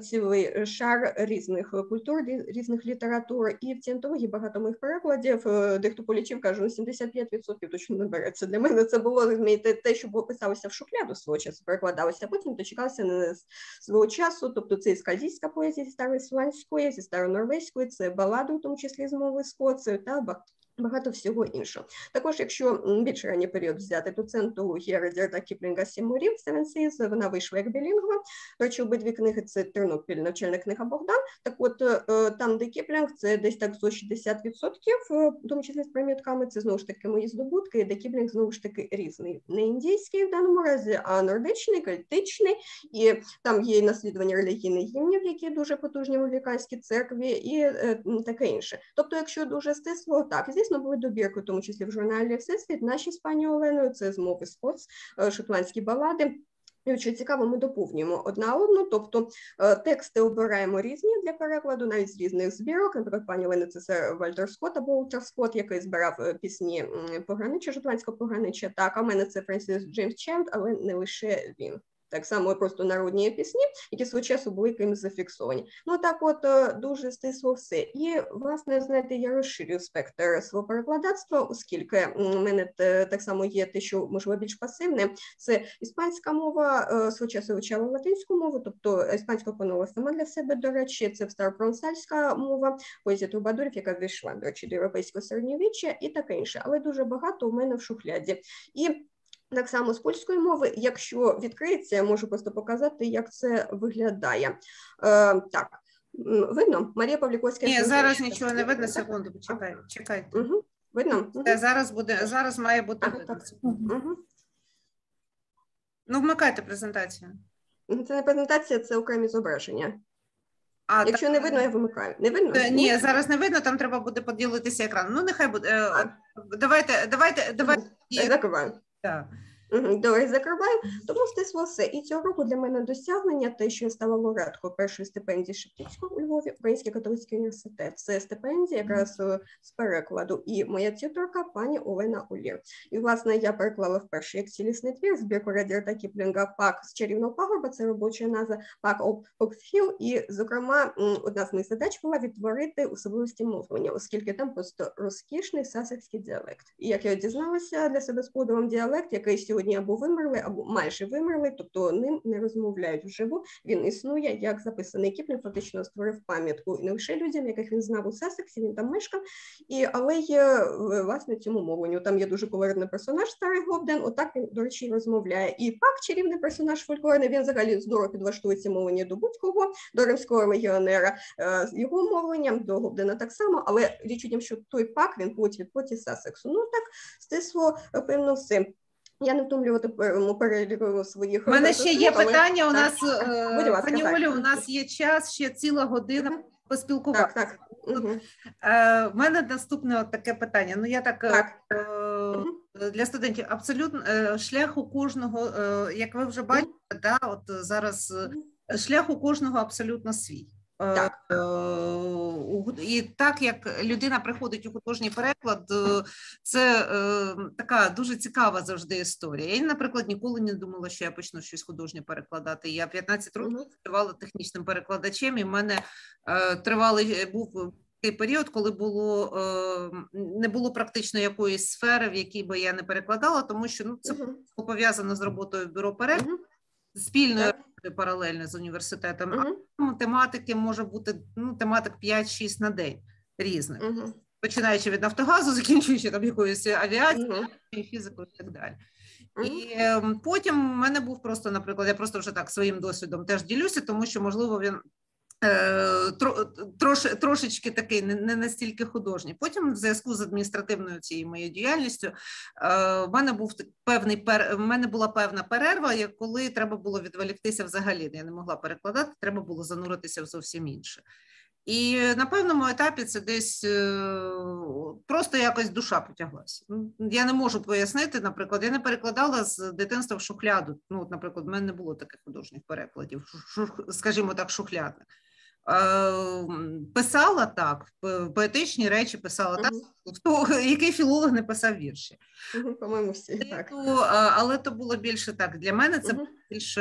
цілий шар різних культур різних літератур, і в антології багато моїх перекладів. Е, дехто полічив, каже, ну 75% точно не береться. Для мене це було розумієте, те, що було писалося в шухляду свого часу, перекладалося, потім дочекалося на свого часу. Тобто це і скальзійська поезія зі старої сланської, зі старонорвезької, це балади, в тому числі з мови скоцею, та Багато всього іншого. Також, якщо більш ранній період взяти, то це антологія Радіарда Кіплінга Сімурів Seven Seas, вона вийшла як білінгва. До речі, обидві книги це Тернопіль, навчальна книга Богдан. Так от е, там, де Кіплінг, це десь так 160%, е, в тому числі з примітками, це знову ж таки мої здобутки, де Кіплінг знову ж таки різний. Не індійський в даному разі, а нордичний, кельтичний, і там є наслідування релігійних гімнів, які дуже потужні в англіканській церкві, і е, таке інше. Тобто, якщо дуже стисло, так звісно, були добірки, в тому числі в журналі Всесвіт, наші з пані Оленою, це з мови Скотс, е, шотландські балади. І що цікаво, ми доповнюємо одна одну, тобто е, тексти обираємо різні для перекладу, навіть з різних збірок. Наприклад, пані Олена це Вальтер Скотт або Уолтер Скотт, який збирав е, пісні погранича, шотландського погранича. Так, а в мене це Френсіс Джеймс Чемп, але не лише він так само просто народні пісні, які свого часу були кимось зафіксовані. Ну так, от е, дуже стисло все. І власне, знаєте, я розширюю спектр свого перекладацтва, оскільки в мене так само є те, що можливо більш пасивне. Це іспанська мова, е, свого часу вивчала латинську мову, тобто іспанська опанувала сама для себе, до речі, це старопронсальська мова, поезія Трубадурів, яка вийшла, до речі, до європейського середньовіччя і таке інше. Але дуже багато у мене в шухляді. І так само з польської мови, якщо відкриється, я можу просто показати, як це виглядає. Е, Так, видно? Марія Павліковська. Ні, зараз нічого не видно. Секунду, почекай, чекайте. Угу. Видно? Це зараз буде, зараз має бути а, видно. Угу. Ну, вмикайте презентацію. Це не презентація, це окремі зображення. А, Якщо так... не видно, я вимикаю. Не видно? Ні, Ні, зараз не видно, там треба буде поділитися екран. Ну, нехай буде. Е, давайте, давайте, давайте. Закриваю. Так. Добре, закриваю. Тому стисло все. І цього року для мене досягнення те, що я стала лауреаткою першої стипендії Шептицького у Львові, Український католицький університет. Це стипендія якраз е, з перекладу. І моя тюторка пані Олена Олір. І, власне, я переклала вперше як цілісний твір збірку Редьярда Кіплінга Пак з чарівного пагорба, це робоча назва Puck of Pook's Hill. І, зокрема, одна з моїх задач була відтворити особливості мовлення, оскільки там просто розкішний сассекський діалект. І як я дізналася для себе з подивом діалект, який сьогодні сьогодні або вимерли, або майже вимерли, тобто ним не розмовляють вживу. Він існує як записаний Кіплінг, фактично створив пам'ятку не лише людям, яких він знав у Сассексі, він там мешкав, і але є власне цьому мовленню. Там є дуже колоритний персонаж Старий Гобден. Отак він до речі розмовляє. І пак чарівний персонаж фольклорний. Він взагалі здорово підлаштується мовлення до будь-кого, до римського легіонера з його мовленням, до Гобдена так само, але річ що той пак він плоть від плоті Сасексу. Ну так стисло певно все. Я не втомлюватиму переліку своїх. У мене ще є але... питання. У нас так. пані Олю, у нас є час, ще ціла година поспілкуватися. Так, так. Угу. Е, У мене наступне таке питання. Ну я так, е, так. Е, для студентів абсолютно е, шлях у кожного, е, як ви вже бачите, да, от зараз шлях у кожного абсолютно свій. Так. І так як людина приходить у художній переклад, е, це е, така дуже цікава завжди історія. Я, наприклад, ніколи не думала, що я почну щось художнє перекладати. Я 15 років працювала технічним перекладачем, і в мене е, тривалий був. Період, коли було не було практично якоїсь сфери, в якій би я не перекладала, тому що ну це пов'язано з роботою бюро перекладу, спільною паралельно з університетом. угу. А тематики може бути ну, тематик 5-6 на день різних, угу. починаючи від Нафтогазу, закінчуючи там якоюсь авіацією, Мгм. фізикою і так далі. І ем, потім в мене був просто, наприклад, я просто вже так своїм досвідом теж ділюся, тому що можливо він. Е, тро- Трош, трошечки такий не, настільки художній. Потім, в зв'язку з адміністративною цією моєю діяльністю, е, в мене був певний пер, в мене була певна перерва, коли треба було відволіктися взагалі. Я не могла перекладати, треба було зануритися в зовсім інше. І на певному етапі це десь е, просто якось душа потяглася. Я не можу пояснити, наприклад, я не перекладала з дитинства в шухляду. Ну, от, наприклад, в мене не було таких художніх перекладів, шу- шу- скажімо так, шухлядних. Е, м, Писала так, по- поетичні речі писала так. Хто який філолог не писав вірші? По-моєму, всі так. Ну, але то було більше так. Для мене це більше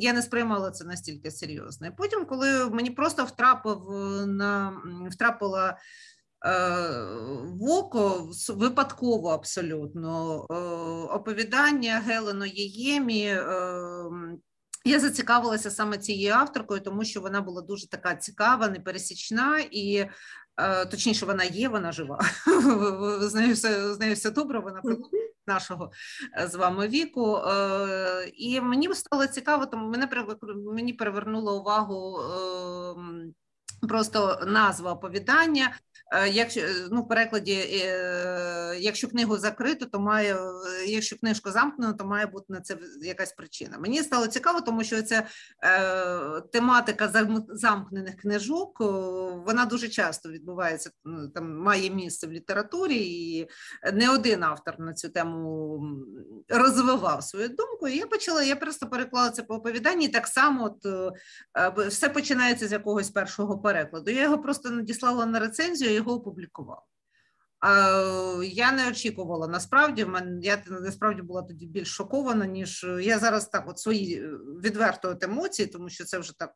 я не сприймала це настільки серйозно. І потім, коли мені просто втрапив е, на втрапила. е, В око випадково абсолютно е, оповідання Гелено Єємі. Я зацікавилася саме цією авторкою, тому що вона була дуже така цікава, непересічна і е, точніше, вона є, вона жива. З нею все з нею все добре. Вона нашого е, з вами віку. Е, І мені стало цікаво, тому мене мені перевернула увагу ем, просто назва оповідання. Е, Якщо ну, в перекладі, е, якщо книгу закрито, то має, е, якщо книжку замкнено, то має бути на це якась причина. Мені стало цікаво, тому що ця е, тематика замкнених книжок, вона дуже часто відбувається, ну, там має місце в літературі, і не один автор на цю тему розвивав свою думку. І я почала, я просто переклала це по оповіданні. Так само, от е, все починається з якогось першого перекладу. Я його просто надіслала на рецензію, його опублікувала. Я не очікувала насправді. я насправді була тоді більш шокована, ніж я зараз так, от свої е, відверто от емоції, тому що це вже так.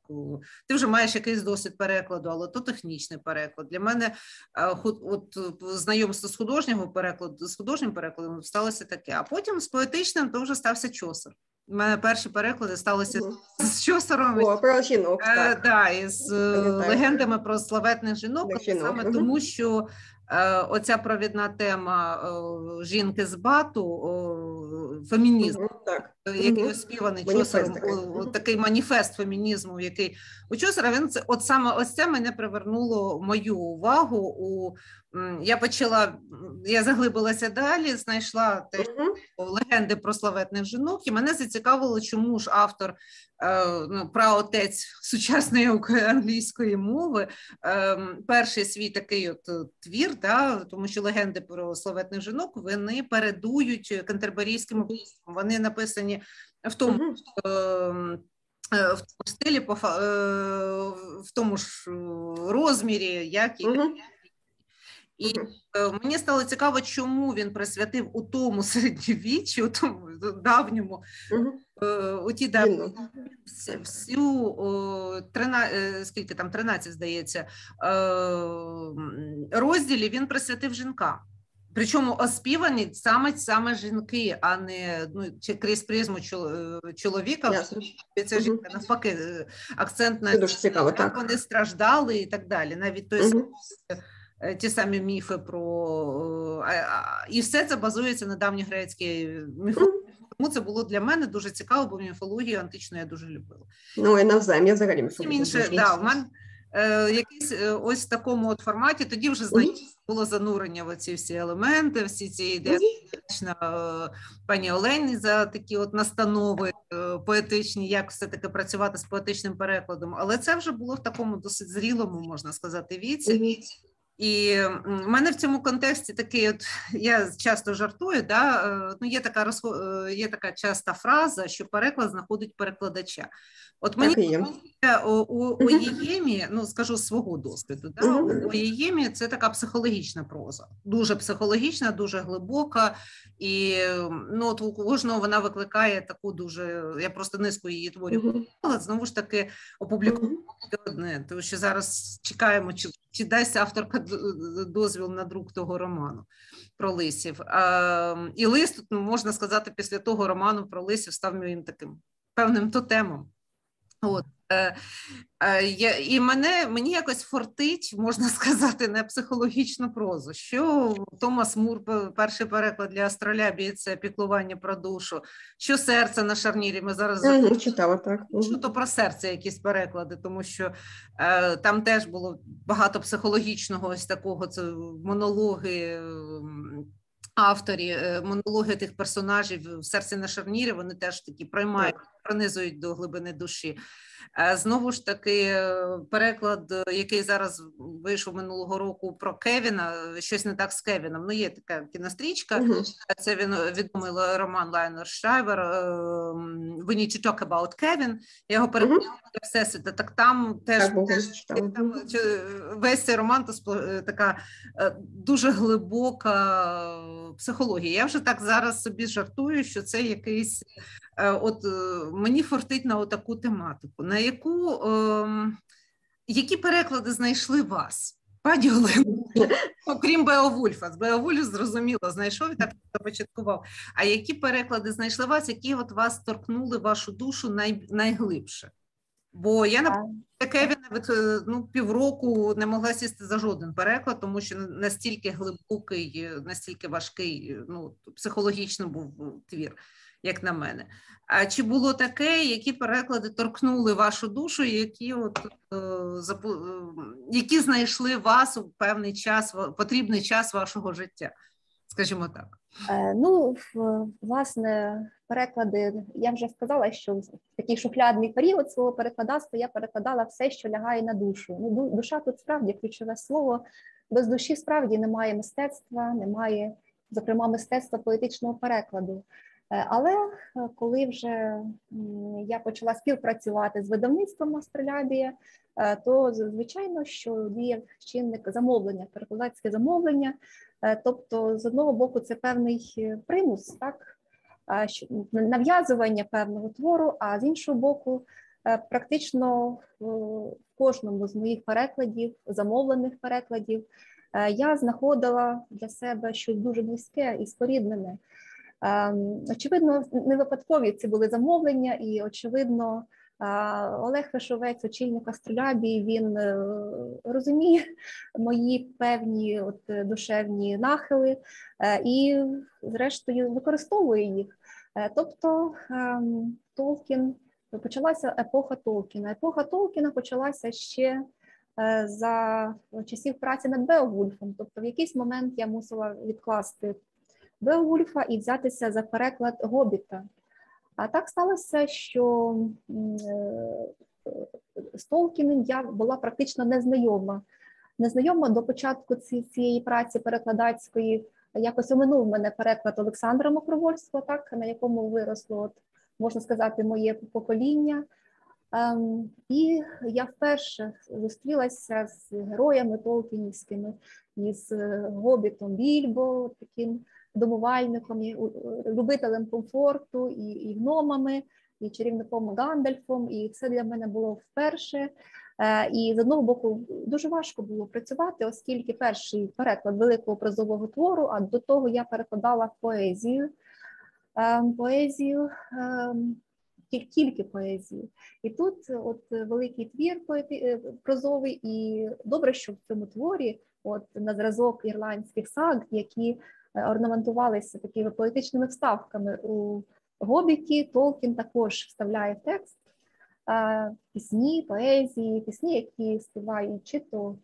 Ти вже маєш якийсь досвід перекладу, але то технічний переклад. Для мене е, от е, знайомство з художнього перекладу, з художнім перекладом сталося таке. А потім з поетичним то вже стався чосер. У мене перші переклади сталися з чосером. О, про жінок, Е, так. да, із е, легендами про славетних жінок, Для але жінок, саме тому, що е, оця провідна тема е, жінки з бату, фемінізм, угу, Так. який оспіваний Чосером, такий. такий маніфест фемінізму, який у Чосера він це от саме ось це мене привернуло мою увагу. У я почала, я заглибилася далі, знайшла те, Мгм. легенди про славетних жінок, і мене зацікавило, чому ж автор е, ну, праотець сучасної англійської мови, е, перший свій такий от е, твір, да, тому що легенди про славетних жінок вони передують кантерберійським описам. Вони написані в тому. Ем, е, В тому стилі, в тому ж розмірі, як і Мгм. І е, мені стало цікаво, чому він присвятив у тому середньовіччі, у тому давньому, е, у ті давні всю- о, трина, е, скільки там 13, здається, розділі він присвятив жінкам. Причому оспівані саме саме жінки, а не ну, чи крізь призму чол- чоловіка. Ясно. Це жінка навпаки акцент на дуже цікаво, як так. вони страждали і так далі. Навіть той Мгм. Е, ті самі міфи про е, і все це базується на давньогрецькій міфології. Тому це було для мене дуже цікаво, бо міфологію античну я дуже любила. Ну і навзаєм, я взагалі міфологію інше, да, в мене е, якийсь е, ось в такому от форматі. Тоді вже знаєте, було занурення в ці всі елементи, всі ці ідеї. Е, пані Олені за такі от настанови поетичні, як все-таки працювати з поетичним перекладом. Але це вже було в такому досить зрілому, можна сказати, віці. І в мене в цьому контексті такий, от я часто жартую, да, е, ну є така розхо- е, є така часта фраза, що переклад знаходить перекладача. От мені У, у, у Єємі, ну скажу з свого досвіду, да, у Єємі це така психологічна проза, дуже психологічна, дуже глибока, і ну от у кожного вона викликає таку дуже. Я просто низку її творів, але знову ж таки опублікувати одне, тому що зараз чекаємо, чи, чи дасть авторка дозвіл на друк того роману про лисів. І лист, ну, можна сказати, після того роману про лисів став моїм таким певним тотемом. От. Е, е, І мене мені якось фортить, можна сказати, на психологічну прозу. Що Томас Мур, перший переклад для астролябії це піклування про душу, що серце на шарнірі. Ми зараз угу, читала так. Що то про серце якісь переклади, тому що е, там теж було багато психологічного ось такого це монологи авторі е, монологи тих персонажів в серці на шарнірі, вони теж такі приймають, пронизують до глибини душі. Знову ж таки, е, переклад, е, який зараз вийшов минулого року про Кевіна, щось не так з Кевіном. Ну, є така кінострічка. Uh-huh. Це він відомий роман Лайнер Шайвер. We need to talk about Kevin. Я його переклала uh-huh. всесвіта. Так там теж так, теж, там, весь цей роман то така дуже глибока психологія. Я вже так зараз собі жартую, що це якийсь Е, от е, мені фартить на таку тематику, на яку ем, які переклади знайшли вас, пані Олено, окрім Беовульфа. З Беовульф зрозуміло, знайшов і так започаткував. А які переклади знайшли вас, які от вас торкнули вашу душу най, найглибше? Бо я наприклад, Кевіна від е, ну, півроку не могла сісти за жоден переклад, тому що настільки глибокий, настільки важкий, ну психологічно був твір як на мене. А чи було таке, які переклади торкнули вашу душу, які от е. Е, які знайшли вас у певний час, потрібний час вашого життя? Скажімо так. Е, ну, власне, переклади, я вже сказала, що в такий шухлядний період свого перекладацтва я перекладала все, що лягає на душу. Ну, Душа тут справді ключове слово. Без душі справді немає мистецтва, немає, зокрема, мистецтва поетичного перекладу. Е, але е, коли вже я почала співпрацювати з видавництвом Астролябія, е, то звичайно, що діяв чинник замовлення, перекладацьке замовлення. Тобто, з одного боку, це певний примус, так нав'язування певного твору, а з іншого боку, практично в кожному з моїх перекладів, замовлених перекладів, я знаходила для себе щось дуже близьке і споріднене. Ем, очевидно, не випадкові ці були замовлення, і очевидно, Олег Вишовець, очільник Астролябії, він е, розуміє мої певні от душевні нахили е, і, зрештою, використовує їх. Е, тобто ем, Толкін почалася епоха Толкіна. Епоха Толкіна почалася ще. За часів праці над Беовульфом, тобто в якийсь момент я мусила відкласти Беовульфа і взятися за переклад Гобіта. А так сталося, що е, з Толкіним я була практично незнайома. Незнайома до початку цієї праці перекладацької. Якось оминув мене переклад Олександра Мокровольського, так на якому виросло, от, можна сказати, моє покоління. Ем, І я вперше зустрілася з героями Толкінівськими, із е, Гобітом Більбо, таким домувальником, і любителем комфорту, і, і гномами, і чарівником Гандальфом. І це для мене було вперше. Е, і з одного боку дуже важко було працювати, оскільки перший переклад великого прозового твору, а до того я перекладала поезію. Ем, поезію ем, тільки поезію. І тут от великий твір е, прозовий, і добре, що в цьому творі, от на зразок ірландських саг, які Е, орнаментувалися такими поетичними вставками у Гобіті. Толкін також вставляє в текст е, пісні, поезії, пісні, які співають чи то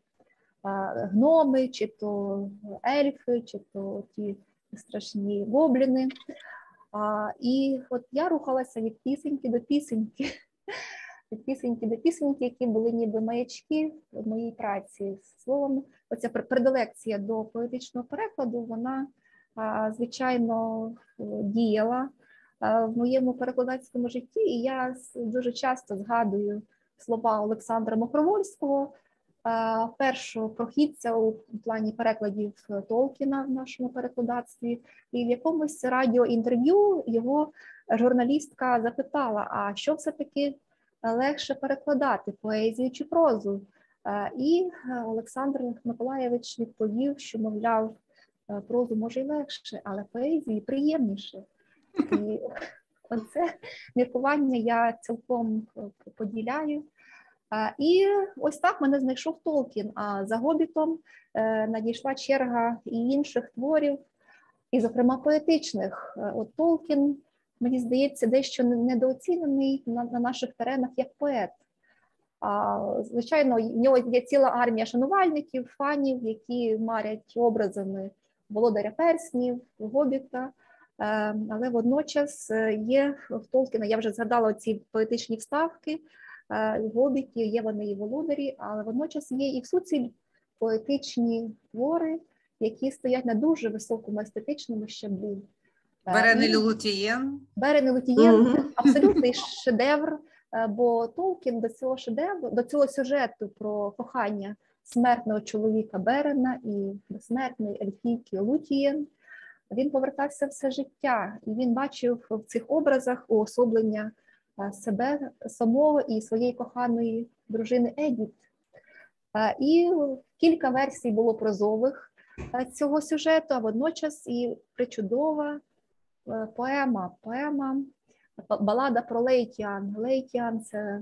е, гноми, чи то ельфи, чи то ті страшні гобліни. І от я рухалася від пісеньки до пісеньки. Від пісеньки до пісеньки, які були ніби маячки в моїй праці. Словом, оця предилекція до поетичного перекладу, вона звичайно, діяла в моєму перекладацькому житті, і я дуже часто згадую слова Олександра Мокровольського, першого прохідця у плані перекладів Толкіна в нашому перекладацтві, і в якомусь радіоінтерв'ю його журналістка запитала: а що все-таки легше перекладати поезію чи прозу? І Олександр Миколаєвич відповів, що мовляв. Е, прозу може й легше, але поезії приємніше. І Оце міркування я цілком поділяю. І ось так мене знайшов Толкін. А за гобітом надійшла черга і інших творів, і, зокрема, поетичних. От Толкін, мені здається, дещо недооцінений на наших теренах як поет. А, Звичайно, в нього є ціла армія шанувальників, фанів, які марять образами володаря перснів, гобіта. Е, але водночас е, є в Толкіна, я вже згадала ці поетичні вставки, е, гобіті, є вони і володарі, але водночас є і в суціль поетичні твори, які стоять на дуже високому естетичному щаблі. Берен і Лутієн. Берен Лутієн mm-hmm. абсолютний шедевр, бо Толкін до цього шедевру, до цього сюжету про кохання смертного чоловіка Берена і безсмертної Ельфійки Лутієн. Він повертався все життя, і він бачив в цих образах уособлення себе самого і своєї коханої дружини Едіт. І кілька версій було прозових цього сюжету, а водночас і причудова поема, поема, балада про Лейтіан. Лейтіан це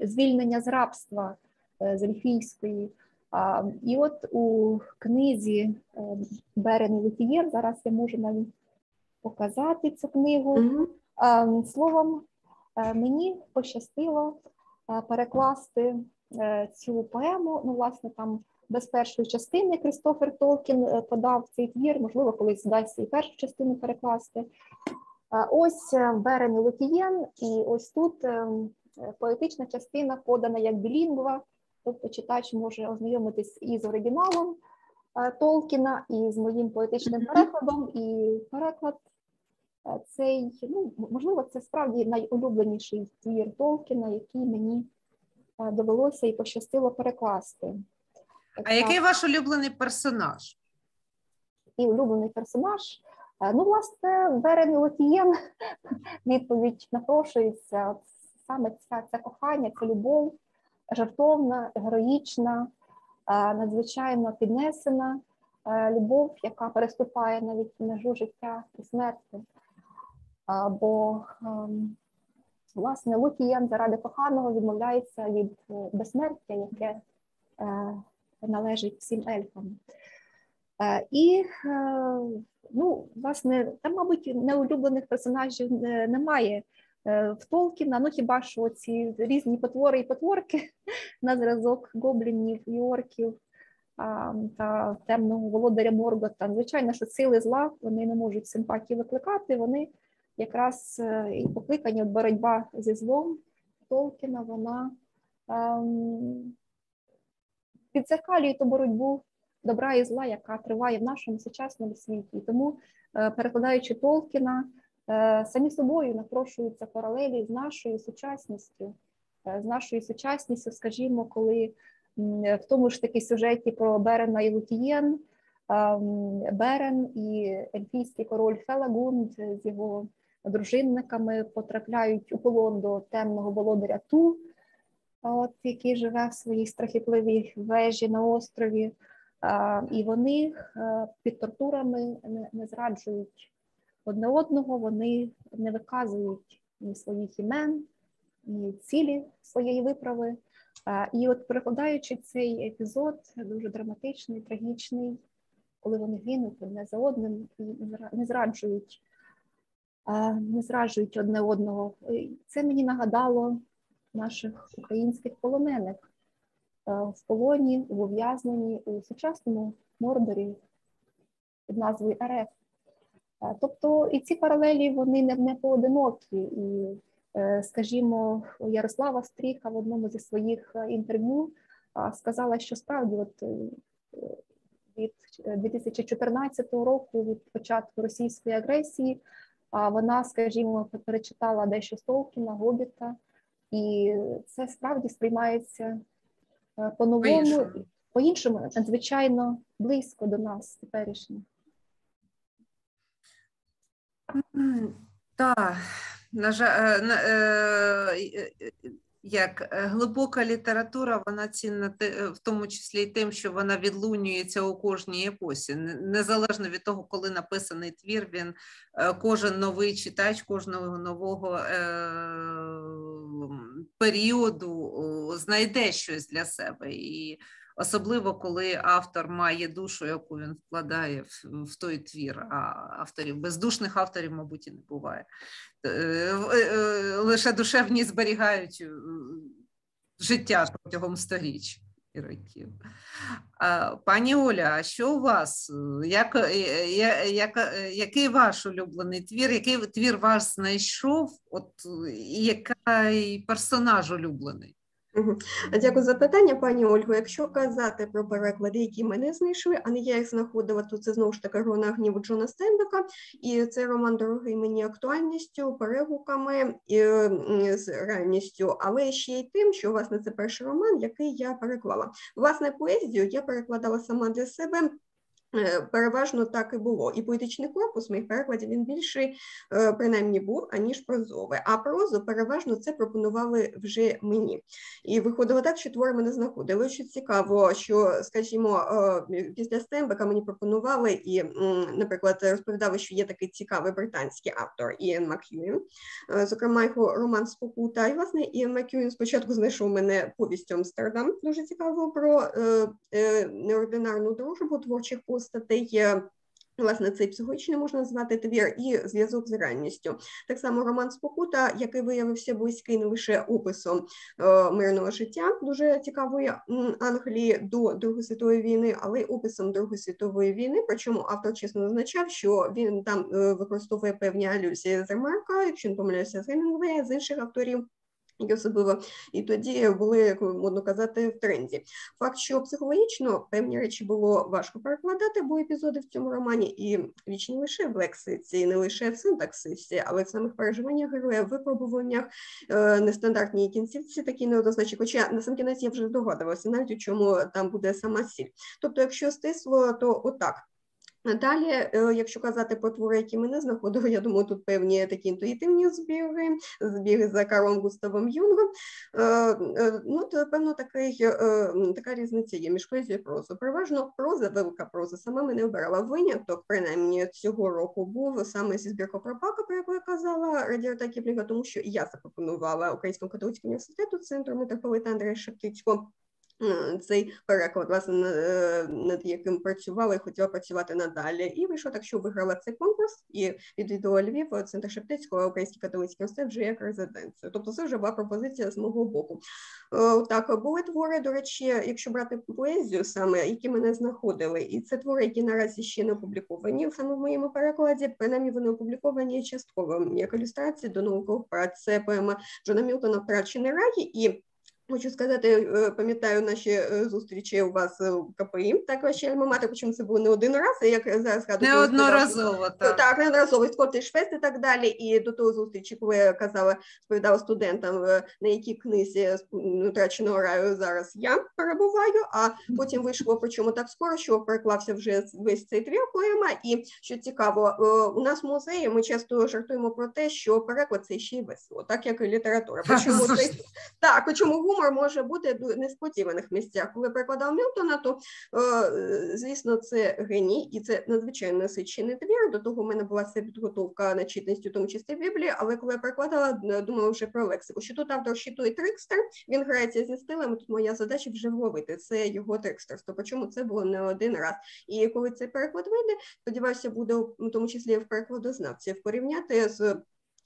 звільнення з рабства з Ельфійської. І от у книзі Берен і Лутієн, зараз я можу навіть показати цю книгу. Mm-hmm. Словом, мені пощастило перекласти цю поему. Ну, власне, там без першої частини Крістофер Толкін подав цей твір, можливо, колись вдасться і першу частину перекласти. Ось Берен і Лутієн, і ось тут поетична частина подана як білінгва. Тобто читач може ознайомитись і з оригіналом Толкіна, і з моїм поетичним перекладом, і переклад цей, ну, можливо, це справді найулюбленіший твір Толкіна, який мені довелося і пощастило перекласти. А який ваш улюблений персонаж? І улюблений персонаж. Ну, власне, Берен Лотієн відповідь напрошується. Саме це, це кохання, це любов жартовна, героїчна, надзвичайно піднесена любов, яка переступає навіть межу життя і смерті. Бо, ем, власне, Лукієн заради коханого відмовляється від е, безсмертя, яке е, належить всім ельфам. Е, і, ну, власне, там, мабуть, неулюблених персонажів немає. Е, в Толкіна, ну хіба що ці різні потвори і потворки на зразок гоблінів, йорків та темного володаря Моргота. Звичайно, що сили зла вони не можуть симпатії викликати, вони якраз е, і покликані боротьба зі злом Толкіна, вона ем, підзеркалює ту боротьбу добра і зла, яка триває в нашому сучасному світі. Тому, е, перекладаючи Толкіна, самі собою напрошуються паралелі з нашою сучасністю, е, з нашою сучасністю, скажімо, коли в тому ж таки сюжеті про Берена і Лутієн, Берен і ельфійський король Фелагунд з його дружинниками потрапляють у полон до темного володаря Ту, от, який живе в своїй страхітливій вежі на острові, і вони е, під тортурами не зраджують одне одного, вони не виказують ні своїх імен, ні цілі своєї виправи. І от перекладаючи цей епізод, дуже драматичний, трагічний, коли вони гинуть одне за одним і не зраджують, не зраджують одне одного. Це мені нагадало наших українських полонених в полоні, в ув'язненні у сучасному мордорі під назвою РФ. Тобто і ці паралелі вони не, не поодинокі. І, е, скажімо, Ярослава Стріха в одному зі своїх е, інтерв'ю сказала, що справді, от е, від 2014 року, від початку російської агресії, вона, скажімо, перечитала дещо Столкіна, Гобіта, і це справді сприймається по-новому, по-іншому, надзвичайно близько до нас теперішнього. Так, на жаль, е, як е, глибока література, вона цінна е, в тому числі і тим, що вона відлунюється у кожній епосі. Незалежно від того, коли написаний твір, він е, кожен новий читач, кожного нового періоду знайде щось для себе. І особливо коли автор має душу, яку він вкладає в, в той твір, а авторів бездушних авторів, мабуть, і не буває. Е, е, е, лише душевні зберігають життя протягом сторіч і років. Пані Оля, а що у вас? Як, як, Який ваш улюблений твір? Який твір вас знайшов? От і який персонаж улюблений? Дякую за питання, пані Ольго. Якщо казати про переклади, які мене знайшли, а не я їх знаходила, то це знову ж таки «Грона гніву Джона Стейнбека. І цей роман дорогий мені актуальністю, перегуками і з реальністю, але ще й тим, що власне це перший роман, який я переклала. Власне, поезію я перекладала сама для себе. Е, переважно так і було. І поетичний корпус моїх перекладів він більший, е, принаймні був, аніж прозовий. А прозу переважно це пропонували вже мені. І виходило так, що твори мене знаходили. Що цікаво, що, скажімо, е, після Стембека мені пропонували і, наприклад, розповідали, що є такий цікавий британський автор Іен Мак'юін, зокрема, його роман Спокута. І, власне, Іен Мак'юін спочатку знайшов мене повістю Амстердам, дуже цікаво про неординарну дружбу творчих постатей. Власне, цей психологічний можна назвати твір і зв'язок з реальністю. Так само роман Спокута, який виявився близький не лише описом е, мирного життя, дуже цікавої Англії до Другої світової війни, але й описом Другої світової війни. Причому автор чесно зазначав, що він там е, використовує певні алюзії з Ремарка, якщо не помиляюся, з Гемінгвея, з інших авторів і особливо і тоді були, як модно казати, в тренді. Факт, що психологічно певні речі було важко перекладати, бо епізоди в цьому романі і вічні лише в лексиці, не лише в синтаксисі, але в самих переживаннях героя, випробуваннях, е, нестандартній кінцівці, такі неоднозначні. Хоча на сам кінець я вже догадувалася, навіть у чому там буде сама сіль. Тобто, якщо стисло, то отак. Далі, е, якщо казати про твори, які мене знаходили, я думаю, тут певні такі інтуїтивні збіги, збіги за Карлом Густавом Юнгом. Е, е, ну, то, певно, такий, така різниця є між поезією і прозою. Переважно проза, велика проза, сама мене обирала виняток, принаймні цього року був саме зі збіркою Пропака, про яку я казала, Радіота Кіплінга, тому що я запропонувала Українському католицькому університету центру митрополита Андрея Шептицького цей переклад, власне, е, над яким працювала і хотіла працювати надалі. І вийшло так, що виграла цей конкурс і відвідувала Львів, центр Шептицького, Український католицький університет вже як резиденцію. Тобто це вже була пропозиція з мого боку. Е, так, були твори, до речі, якщо брати поезію саме, які мене знаходили, і це твори, які наразі ще не опубліковані саме в моєму перекладі, принаймні вони опубліковані частково як ілюстрації до наукових праць. Це поема Джона Мілтона «Втрачений рай» і Хочу сказати, е, пам'ятаю наші е, зустрічі у вас в КПІ, також ще альмамати, причому це було не один раз, як зараз згадую. Неодноразово, так. Так, неодноразово, Скотиш Швест і так далі. І до того зустрічі, коли я казала, сповідала студентам, е, на якій книзі втраченого раю зараз я перебуваю, а потім вийшло, причому так скоро, що переклався вже весь цей твір поема. І що цікаво, у нас в музеї ми часто жартуємо про те, що переклад це ще й весело, так як і література. Причому це так, причому гумор може бути в несподіваних місцях. Коли перекладав Мілтона, то е, звісно, це геній, і це надзвичайно насичений твір. До того в мене була вся підготовка на чітності, в тому числі Біблії, але коли я перекладала, е, думала вже про лексику. Що тут автор щитує трикстер, він грається зі стилем. Тут моя задача вже вловити це його трикстерство. Причому це було не один раз. І коли цей переклад вийде, сподіваюся, буде в тому числі в перекладознавців порівняти з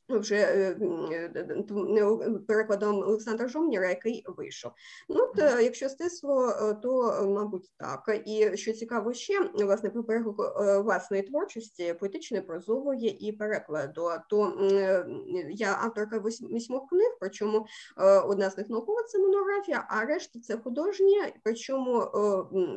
вже е, е, перекладом Олександра Жомніра, який вийшов. Ну то, якщо стисло, е, то мабуть так. І що цікаво ще власне про переклад власної творчості, поетичної, прозової і перекладу, то я авторка вісьмох книг, причому одна з них наукова це монографія, а решта це художні. Причому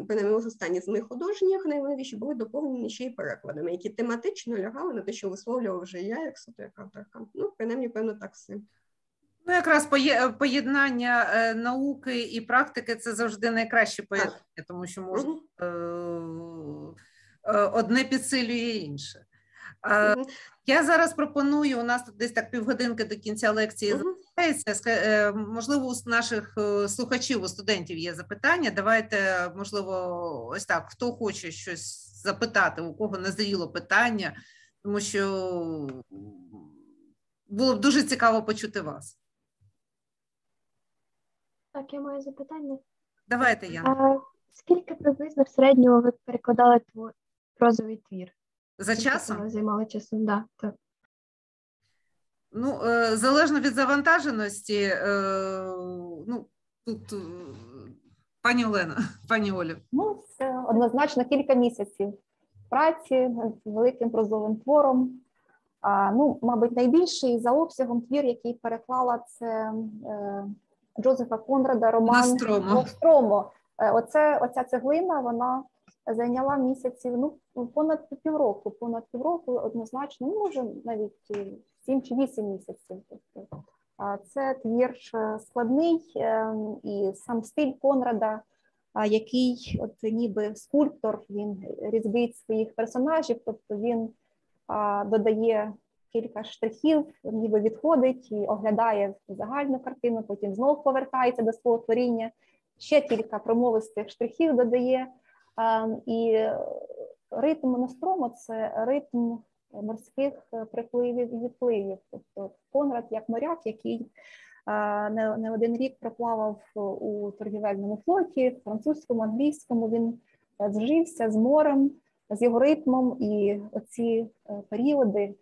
принаймні останні з моїх художніх найголовніші були доповнені ще й перекладами, які тематично лягали на те, що висловлював вже я, як як авторка. Ну, принаймні, певно, так все. Ну, якраз поєднання е, науки і практики це завжди найкраще поєднання, тому що можна е, е, одне підсилює інше. Я зараз пропоную. У нас тут десь так півгодинки до кінця лекції Мгм. залишається. Можливо, у наших слухачів, у студентів є запитання. Давайте, можливо, ось так. Хто хоче щось запитати, у кого назріло питання, тому що було б дуже цікаво почути вас. Так, я маю запитання. Давайте, Яна. А скільки приблизно в середньому ви перекладали твор, прозовий твір? За Скільки часом? Займали часом, да, так. Ну, е, залежно від завантаженості, е, ну, тут е, пані Олена, пані Олю. Ну, це однозначно кілька місяців праці над великим прозовим твором. Ну, мабуть, найбільший за обсягом твір, який переклала, це е, Джозефа Конрада роман. Ностромо. Е, Оце, оця цеглина вона зайняла місяців ну, понад півроку, понад півроку однозначно, ну, може навіть е, сім чи вісім місяців. Тобто, Це твір складний, і сам стиль Конрада, який от ніби скульптор, він різбить своїх персонажів, тобто він додає кілька штрихів, ніби відходить і оглядає загальну картину, потім знову повертається до свого творіння, ще кілька промовистих штрихів додає. І ритм Нострому – це ритм морських припливів і відпливів. Тобто Конрад як моряк, який не, не один рік проплавав у торгівельному флоті, французькому, англійському. Він е, зжився з морем, з його ритмом, і оці е, періоди,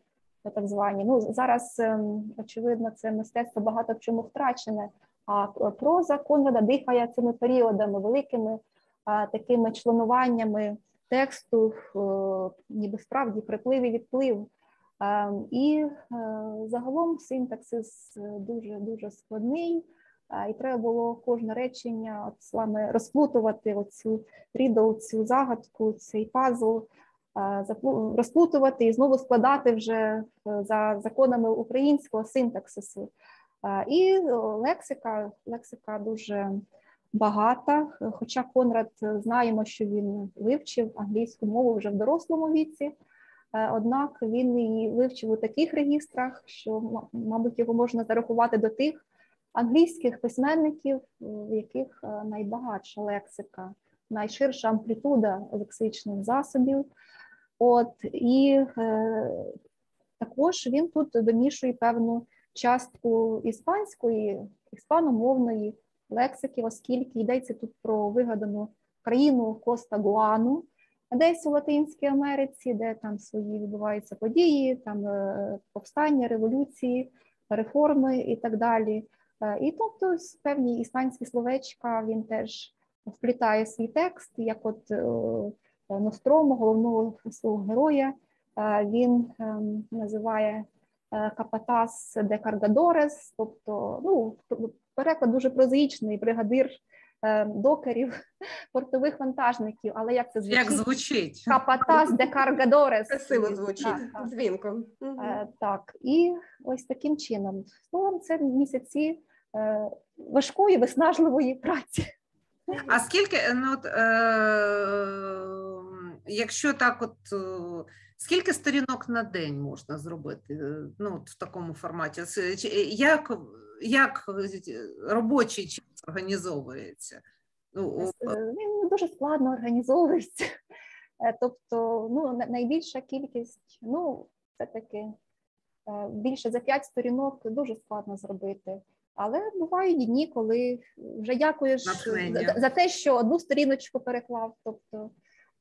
е, так звані. Ну зараз ем, очевидно, це мистецтво багато в чому втрачене. А е, проза Конрада дихає цими періодами, великими такими членуваннями тексту, е, ніби справді приплив і відплив. Е, І е, загалом синтаксис дуже дуже складний, е, і треба було кожне речення от саме розплутувати оцю рідл, цю загадку, цей пазл, розплутувати і знову складати вже е, за законами українського синтаксису. І лексика, лексика дуже багата. Хоча Конрад е, знаємо, що він вивчив англійську мову вже в дорослому віці. Е, Однак він її вивчив у таких регістрах, що, мабуть, його можна зарахувати до тих англійських письменників, в яких е, найбагатша лексика, найширша амплітуда лексичних засобів. От і е, також він тут домішує певну частку іспанської, іспаномовної лексики, оскільки йдеться тут про вигадану країну Коста Гуану, десь у Латинській Америці, де там свої відбуваються події, там е, повстання, революції, реформи і так далі. Е, І тобто певні іспанські словечка він теж вплітає свій текст, як от е, Нострому, головного свого героя, е, він ем, називає е, Капатас де Каргадорес, тобто ну, переклад дуже прозаїчний, бригадир е, докерів, портових вантажників, але як це звучить? Як звучить? Капатас де Каргадорес. Красиво Так, звучить, так. дзвінко. Е, Так, і ось таким чином. Словом, це місяці е, важкої, виснажливої праці. А скільки, ну, от, е, якщо так, от е, скільки сторінок на день можна зробити е, ну, от в такому форматі? Як, як робочий час організовується? Ну, Е, Він дуже складно організовується. Е, Тобто, ну, найбільша кількість, ну, все-таки е, більше за п'ять сторінок дуже складно зробити. Але бувають дні, коли вже дякуєш за, за те, що одну сторіночку переклав. Тобто,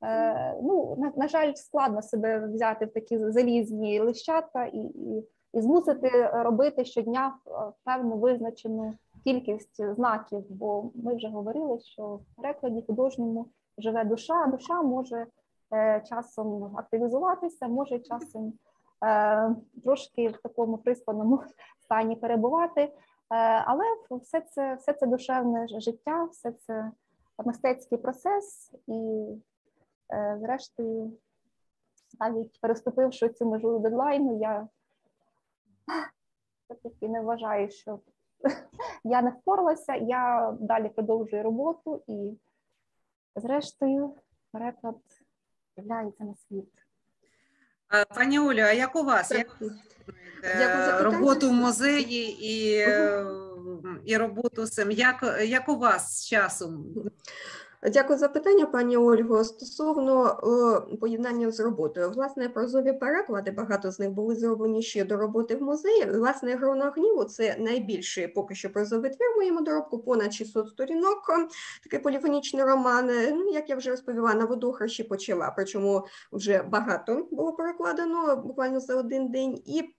е, ну, на, на жаль, складно себе взяти в такі залізні лищата і, і, і змусити робити щодня е, певну визначену кількість знаків, бо ми вже говорили, що в перекладі художньому живе душа, а душа може е, часом активізуватися, може часом е, трошки в такому приспаному стані перебувати. Е, але все це, все це душевне життя, все це мистецький процес, і, е, зрештою, навіть переступивши цю межу дедлайну, я все-таки не вважаю, що я не впоралася, я далі продовжую роботу і, зрештою, переклад з'являється на світ. Пані Олю, а як у вас? Як Е, роботу в музеї і, е, і роботу з цим? Як, як у вас з часом? Дякую за питання, пані Ольго. Стосовно е, поєднання з роботою, власне, прозові переклади, багато з них були зроблені ще до роботи в музеї. Власне, «Грона гніву» – це найбільший поки що прозовий твір в моєму доробку, понад 600 сторінок. Такий поліфонічний роман. Ну, як я вже розповіла, на водохрещі почала, причому вже багато було перекладено буквально за один день. І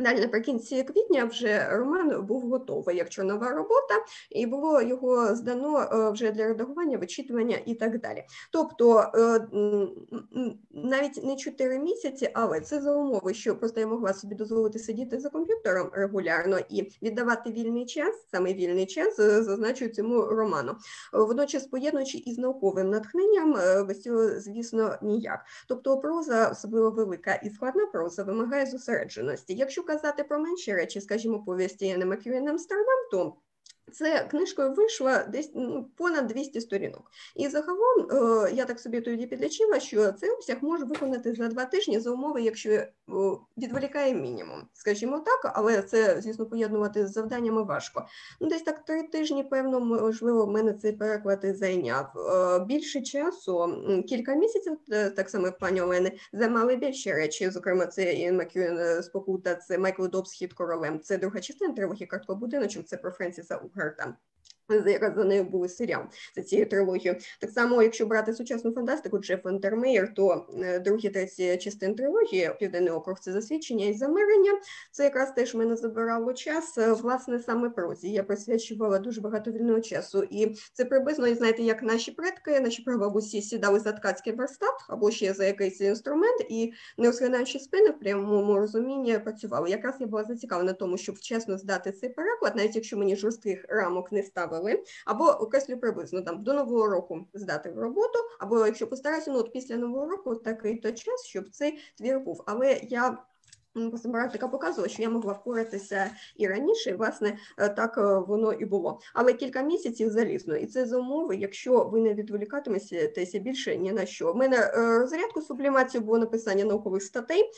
Далі наприкінці квітня вже роман був готовий як чорнова робота, і було його здано е, вже для редагування, вичитування і так далі. Тобто е, навіть не 4 місяці, але це за умови, що просто я могла собі дозволити сидіти за комп'ютером регулярно і віддавати вільний час, саме вільний час, е, зазначую цьому роману. Водночас поєднуючи із науковим натхненням, без цього, звісно, ніяк. Тобто проза, особливо велика і складна проза, вимагає зосередженості. Якщо казати про менші речі, скажімо, повісті Яни Макюєн Амстердам, то це книжкою вийшла десь ну, понад 200 сторінок. І загалом е, я так собі тоді підлічила, що цей обсяг може виконати за два тижні за умови, якщо е, відволікає мінімум, скажімо так, але це, звісно, поєднувати з завданнями важко. Ну, десь так три тижні, певно, можливо, в мене цей переклад і зайняв. Е, Більше часу, кілька місяців, так само пані Олени, займали більші речі. Зокрема, це Іан Макюен е, Спокута, це Майкл Добс «Хід королем. Це друга частина трилогії «Картко будиночок, це про Френсіса program. Зараз за нею був серіал за цією трилогією. Так само, якщо брати сучасну фантастику, Джеф Вентермеєр, то е, другі треті частини трилогії Південний округ це засвідчення і замирення. Це якраз теж мене забирало час. е, Власне, саме прозі. Я присвячувала дуже багато вільного часу. І це приблизно, знаєте, як наші предки, наші прабабусі сідали за ткацький верстат або ще за якийсь інструмент, і не розглядаючи спини в прямому розумінні працювали. Якраз я була зацікавлена тому, щоб вчасно здати цей переклад, навіть якщо мені жорстких рамок не ставили, або окреслю приблизно там до нового року здати в роботу, або якщо постараюся, ну от після нового року такий то час, щоб цей твір був. Але я просто практика показувала, що я могла впоратися і раніше, і, власне, е, так е, воно і було. Але кілька місяців залізно, і це за умови, якщо ви не відволікатиметеся більше ні на що. У мене е, розрядку сублімацію було написання наукових статей,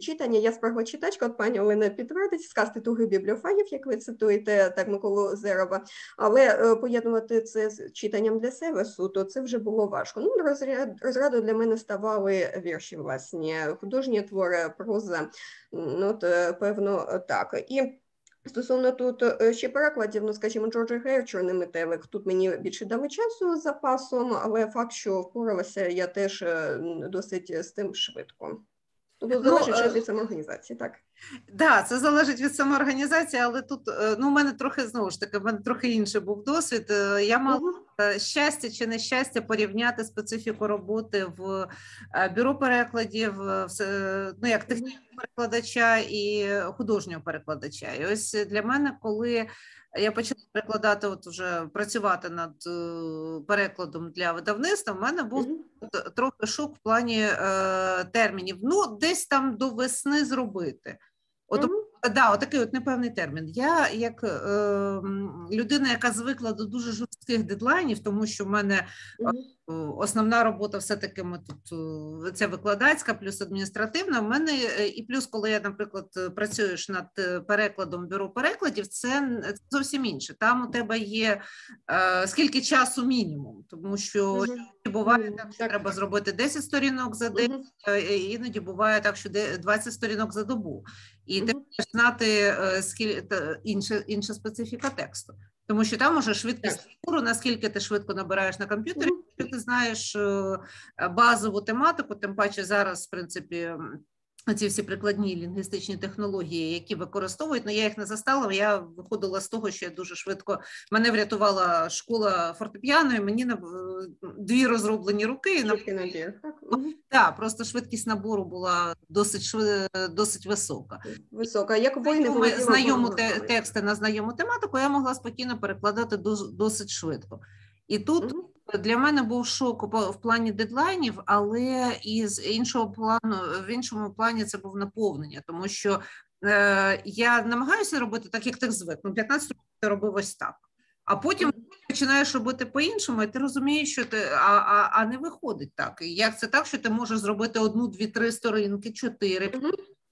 читання, я спрагла читачка, от пані Олена підтвердить, сказки туги бібліофагів, як ви цитуєте, так Миколу Зерова, але поєднувати це з читанням для Севесу, то це вже було важко. Ну, розряд, розряду для мене ставали вірші, власні, художні твори, проза, ну, от, е, певно, е, так. І Стосовно тут е, ще перекладів, ну скажімо, Джорджа Грея «Чорний метелик. Тут мені більше дали часу з запасом, але факт, що впоралася я теж е, досить з тим швидко. Тобто Ну, залежить е, ще від самоорганізації, так. Да, це залежить від самоорганізації, але тут е, ну, у мене трохи знову ж таки, в мене трохи інший був досвід. Е, Я мала Мгм. Е, щастя чи нещастя порівняти специфіку роботи в е, бюро перекладів, е, ну як технічного перекладача і художнього перекладача. І ось для мене, коли я почала перекладати, от вже працювати над перекладом для видавництва, в мене був трохи шок в плані е, термінів. Ну, десь там до весни зробити. От. Да, отакий от непевний термін. Я як е, людина, яка звикла до дуже жорстких дедлайнів, тому що в мене Мгм. Е, основна робота все-таки ми тут це викладацька, плюс адміністративна. В мене е, і плюс, коли я, наприклад, е, працюєш над перекладом бюро перекладів, це зовсім інше. Там у тебе є е, скільки часу мінімум, тому що Мгм. буває так, що треба зробити 10 сторінок за день. Е, Іноді буває так, що де- 20 сторінок за добу, і ти маєш знати е, скіль- інша, інша специфіка тексту. Тому що там уже швидкість Так. наскільки ти швидко набираєш на комп'ютері, якщо ти знаєш е, базову тематику, тим паче зараз, в принципі, ці всі прикладні лінгвістичні технології, які використовують, ну я їх не застала. Я виходила з того, що я дуже швидко мене врятувала школа фортепіано, і мені на дві розроблені руки. на Так. Просто швидкість набору була досить шви, досить висока. Висока. Як Знайому, володіли знайому те, тексти на знайому тематику я могла спокійно перекладати дос- досить швидко. І тут. Для мене був шок в плані дедлайнів, але і з іншого плану, в іншому плані це був наповнення, тому що е, я намагаюся робити так, як так звик. Ну, 15 років я робив ось так. А потім починаєш робити по-іншому, і ти розумієш, що ти а, а, а не виходить так. І Як це так, що ти можеш зробити одну, дві, три сторінки, чотири,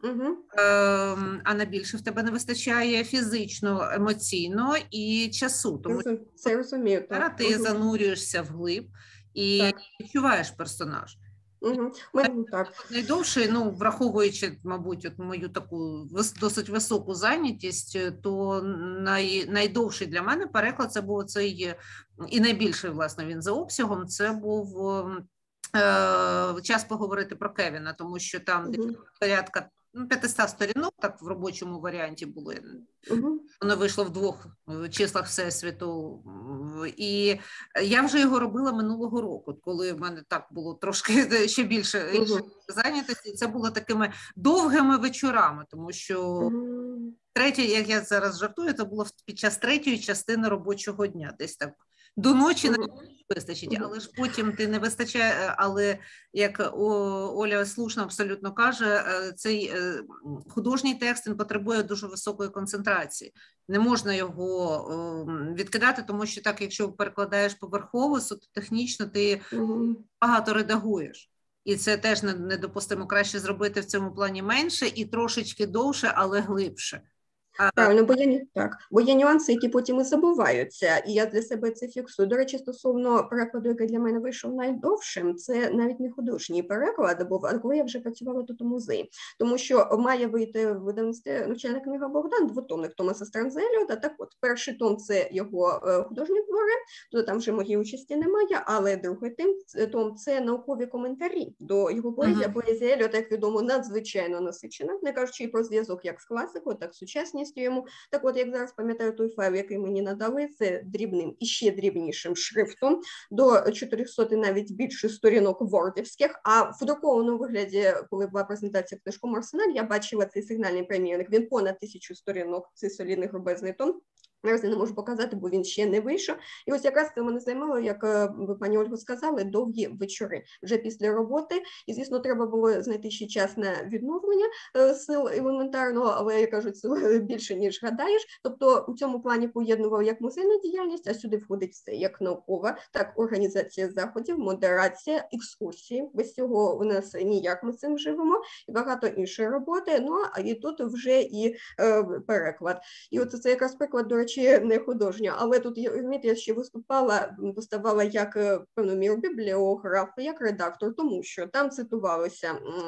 Ем, а на більше в тебе не вистачає фізично, емоційно і часу. Тому Це розумію. Так. ти занурюєшся вглиб і Так. відчуваєш персонаж. Мгм. Ми- Так. Найдовше, ну враховуючи, мабуть, от мою таку досить високу зайнятість, е, то най, найдовший для мене переклад це був цей е, і найбільший, власне, він за обсягом. Це був ем, е, час поговорити про Кевіна, тому що там Мгм. порядка 500 сторінок, так в робочому варіанті було. Мгм. Воно вийшло в двох е, числах всесвіту, і я вже його робила минулого року, коли в мене так було трошки ще більше Мгм. зайнятості. Це було такими довгими вечорами, тому що Мгм. третє, як я зараз жартую, це було під час третьої частини робочого дня, десь так. До ночі не вистачить, але ж потім ти не вистачає. е, Але як Оля слушно абсолютно каже, е, цей е, художній текст він потребує дуже високої концентрації. Не можна його відкидати, тому що так, якщо перекладаєш поверхово, суто технічно ти багато редагуєш. І це теж не- недопустимо. Краще зробити в цьому плані менше і трошечки довше, але глибше. Правильно, бо є так, бо є нюанси, які потім і забуваються, і я для себе це фіксую. До речі, стосовно перекладу, який для мене вийшов найдовшим, це навіть не художній переклад, а коли я вже працювала тут у музеї, тому що має вийти в видавництві навчальна книга Богдан, двотомник Томаса Странзеліота. Так, от перший том це його е, художні твори, то там вже моєї участі немає, але другий тим том це наукові коментарі до його поезії. Мгм. Поезія Еліота, як відомо, надзвичайно насичена, не кажучи і про зв'язок як з класикою, так і з сучасністю йому. Так от, як зараз пам'ятаю той файл, який мені надали, це дрібним і ще дрібнішим шрифтом до 400 і навіть більше сторінок вордівських. А в друкованому вигляді, коли була презентація в книжкому арсеналі, я бачила цей сигнальний примірник. Він понад тисячу сторінок, цей солідний грубезний том. Наразі не можу показати, бо він ще не вийшов. І ось якраз це мене займало, як е, ви пані Ольгу сказали, довгі вечори вже після роботи. І звісно, треба було знайти ще час на відновлення е, сил елементарного, але я кажу, сил більше ніж гадаєш. Тобто у цьому плані поєднував як музейну діяльність, а сюди входить все як наукова, так організація заходів, модерація, екскурсії. Без цього у нас ніяк ми цим живемо, і багато іншої роботи. Ну а і тут вже і е, переклад. І от це якраз приклад, до речі, не художня, але тут я ще виступала, м, поставала як е, певну міру бібліограф, як редактор, тому що там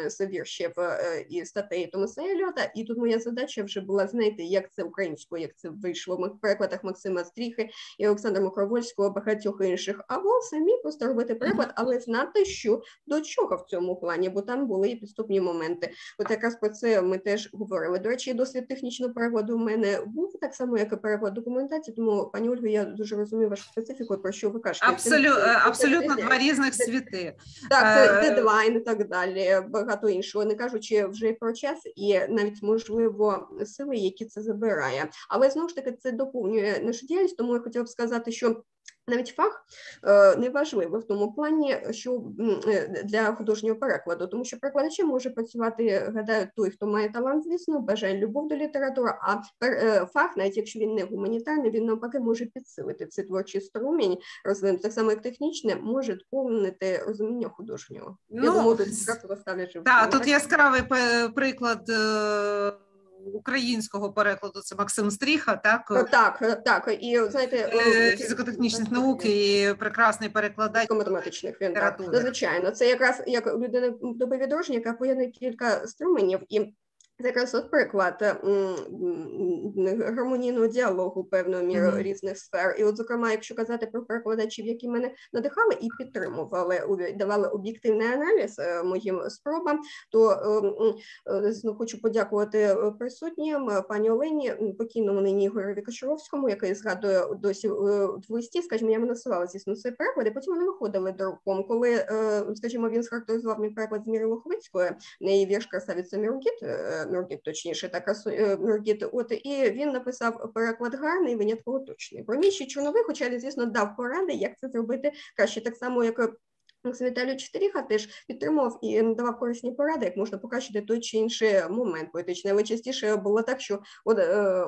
з віршів е, і статей Томаса Еліота, і тут моя задача вже була знайти, як це українською, як це вийшло в перекладах Максима Стріхи і Олександра Мокровольського, багатьох інших, або самі просто робити переклад, але знати, що до чого в цьому плані, бо там були і підступні моменти. От якраз про це ми теж говорили. До речі, досвід технічного перекладу у мене був так само, як і переклад документації. Тому, пані Ольго, я дуже розумію вашу специфіку, про що ви кажете. абсолю, це- абсолютно це- два різних світи. Так, це Е, дедлайн і так далі, багато іншого, не кажучи вже про час і навіть можливо сили, які це забирає. Але знову ж таки це доповнює нашу діяльність, тому я хотіла б сказати, що. Навіть фах е, не важливий в тому плані, що е, для художнього перекладу, тому що перекладачем може працювати, гадаю, той, хто має талант, звісно, бажає любов до літератури. А е, фах, навіть якщо він не гуманітарний, він навпаки може підсилити цей творчий струмінь, розвинути так само, як технічне, може доповнити розуміння художнього. Я Ну, думаю, тут ставлячи Так, тут яскравий приклад українського перекладу. Це Максим Стріха, так так, так. І знаєте, Е, фізико-технічних наук і прекрасний перекладач. математичних він так. літератури. Ну, звичайно, це якраз як людина дорожня, яка поєднує кілька струменів і. Це якраз от приклад гармонійного діалогу певною мірою Мгм. різних сфер. І, от, зокрема, якщо казати про перекладачів, які мене надихали і підтримували, давали об'єктивний аналіз е, моїм спробам, то ну, хочу подякувати присутнім пані Олені, покійному нині Ігореві Кочаровському, який згадує досі в листі, скажімо, я надсилала, звісно, цей переклад, і потім вони виходили друком. Коли, скажімо, він схарактеризував мій переклад з Міри Лохвицької, неї вірш красавиця Міргіт, е, Міргіт, точніше, та красу е, от і він написав переклад гарний, винятково точний. Про міші чорновий, хоча він, звісно, дав поради, як це зробити краще, так само, як Віталій Чотиріха теж підтримував і надавав корисні поради, як можна покращити той чи інший момент поетичний. Але частіше було так, що од,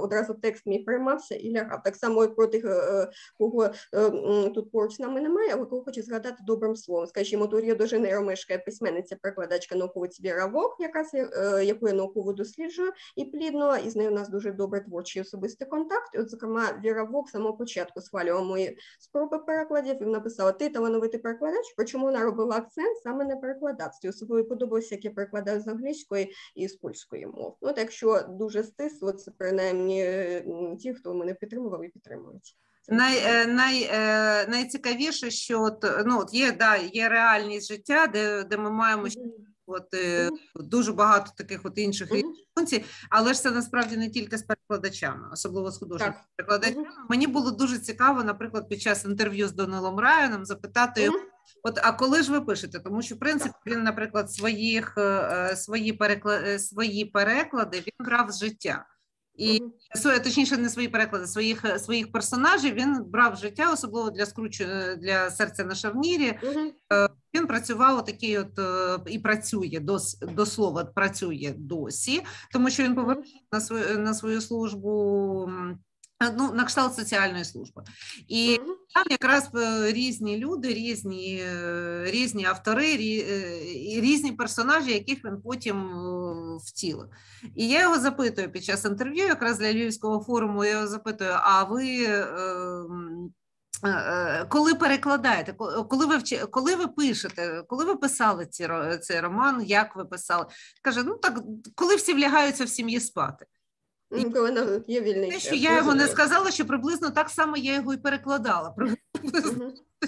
одразу текст мій приймався і лягав. Так само і про тих, е, кого тут поруч з нами немає, але кого хочу згадати добрим словом. Скажімо, тут Ріо до Жанейро мешкає письменниця, перекладачка науковець Віра Вок, якраз яку я науково досліджую і плідно, і з нею у нас дуже добрий творчий особистий контакт. І от, зокрема, Віра Вок самого початку схвалювала мої спроби перекладів і написала: Ти талановитий перекладач, причому вона робила акцент саме на перекладацтві. Особливо подобалося, як я перекладаю з англійської і з польської мов. Ну, так що дуже стисло, це принаймні ті, хто мене підтримував і підтримують. Най, е, най, е, Найцікавіше, що от, ну, от є да, є реальність життя, де де ми маємо от, е, дуже багато таких от інших функцій, але ж це насправді не тільки з перекладачами, особливо з художніми перекладачами. Мені було дуже цікаво, наприклад, під час інтерв'ю з Данилом Райаном запитати його, От, а коли ж ви пишете? Тому що в принципі він, наприклад, своїх свої переклади, свої переклади він брав з життя. І точніше, не свої переклади, своїх своїх персонажів він брав життя, особливо для скручу для серця на шарнірі. Uh-huh. Він працював такий, от е, і працює до, до слова, працює досі, тому що він повернув на свою на свою службу. Ну, на кшталт соціальної служби, і там якраз різні люди, різні різні автори, різні персонажі, яких він потім втілив. І я його запитую під час інтерв'ю, якраз для Львівського форуму, я його запитую: а ви ем, е, е, коли перекладаєте, коли ви коли ви пишете, коли ви писали ці, цей роман, як ви писали? Каже: ну так, коли всі влягаються в сім'ї спати. І коли є вільний те, що я йому не сказала, що приблизно так само я його і перекладала.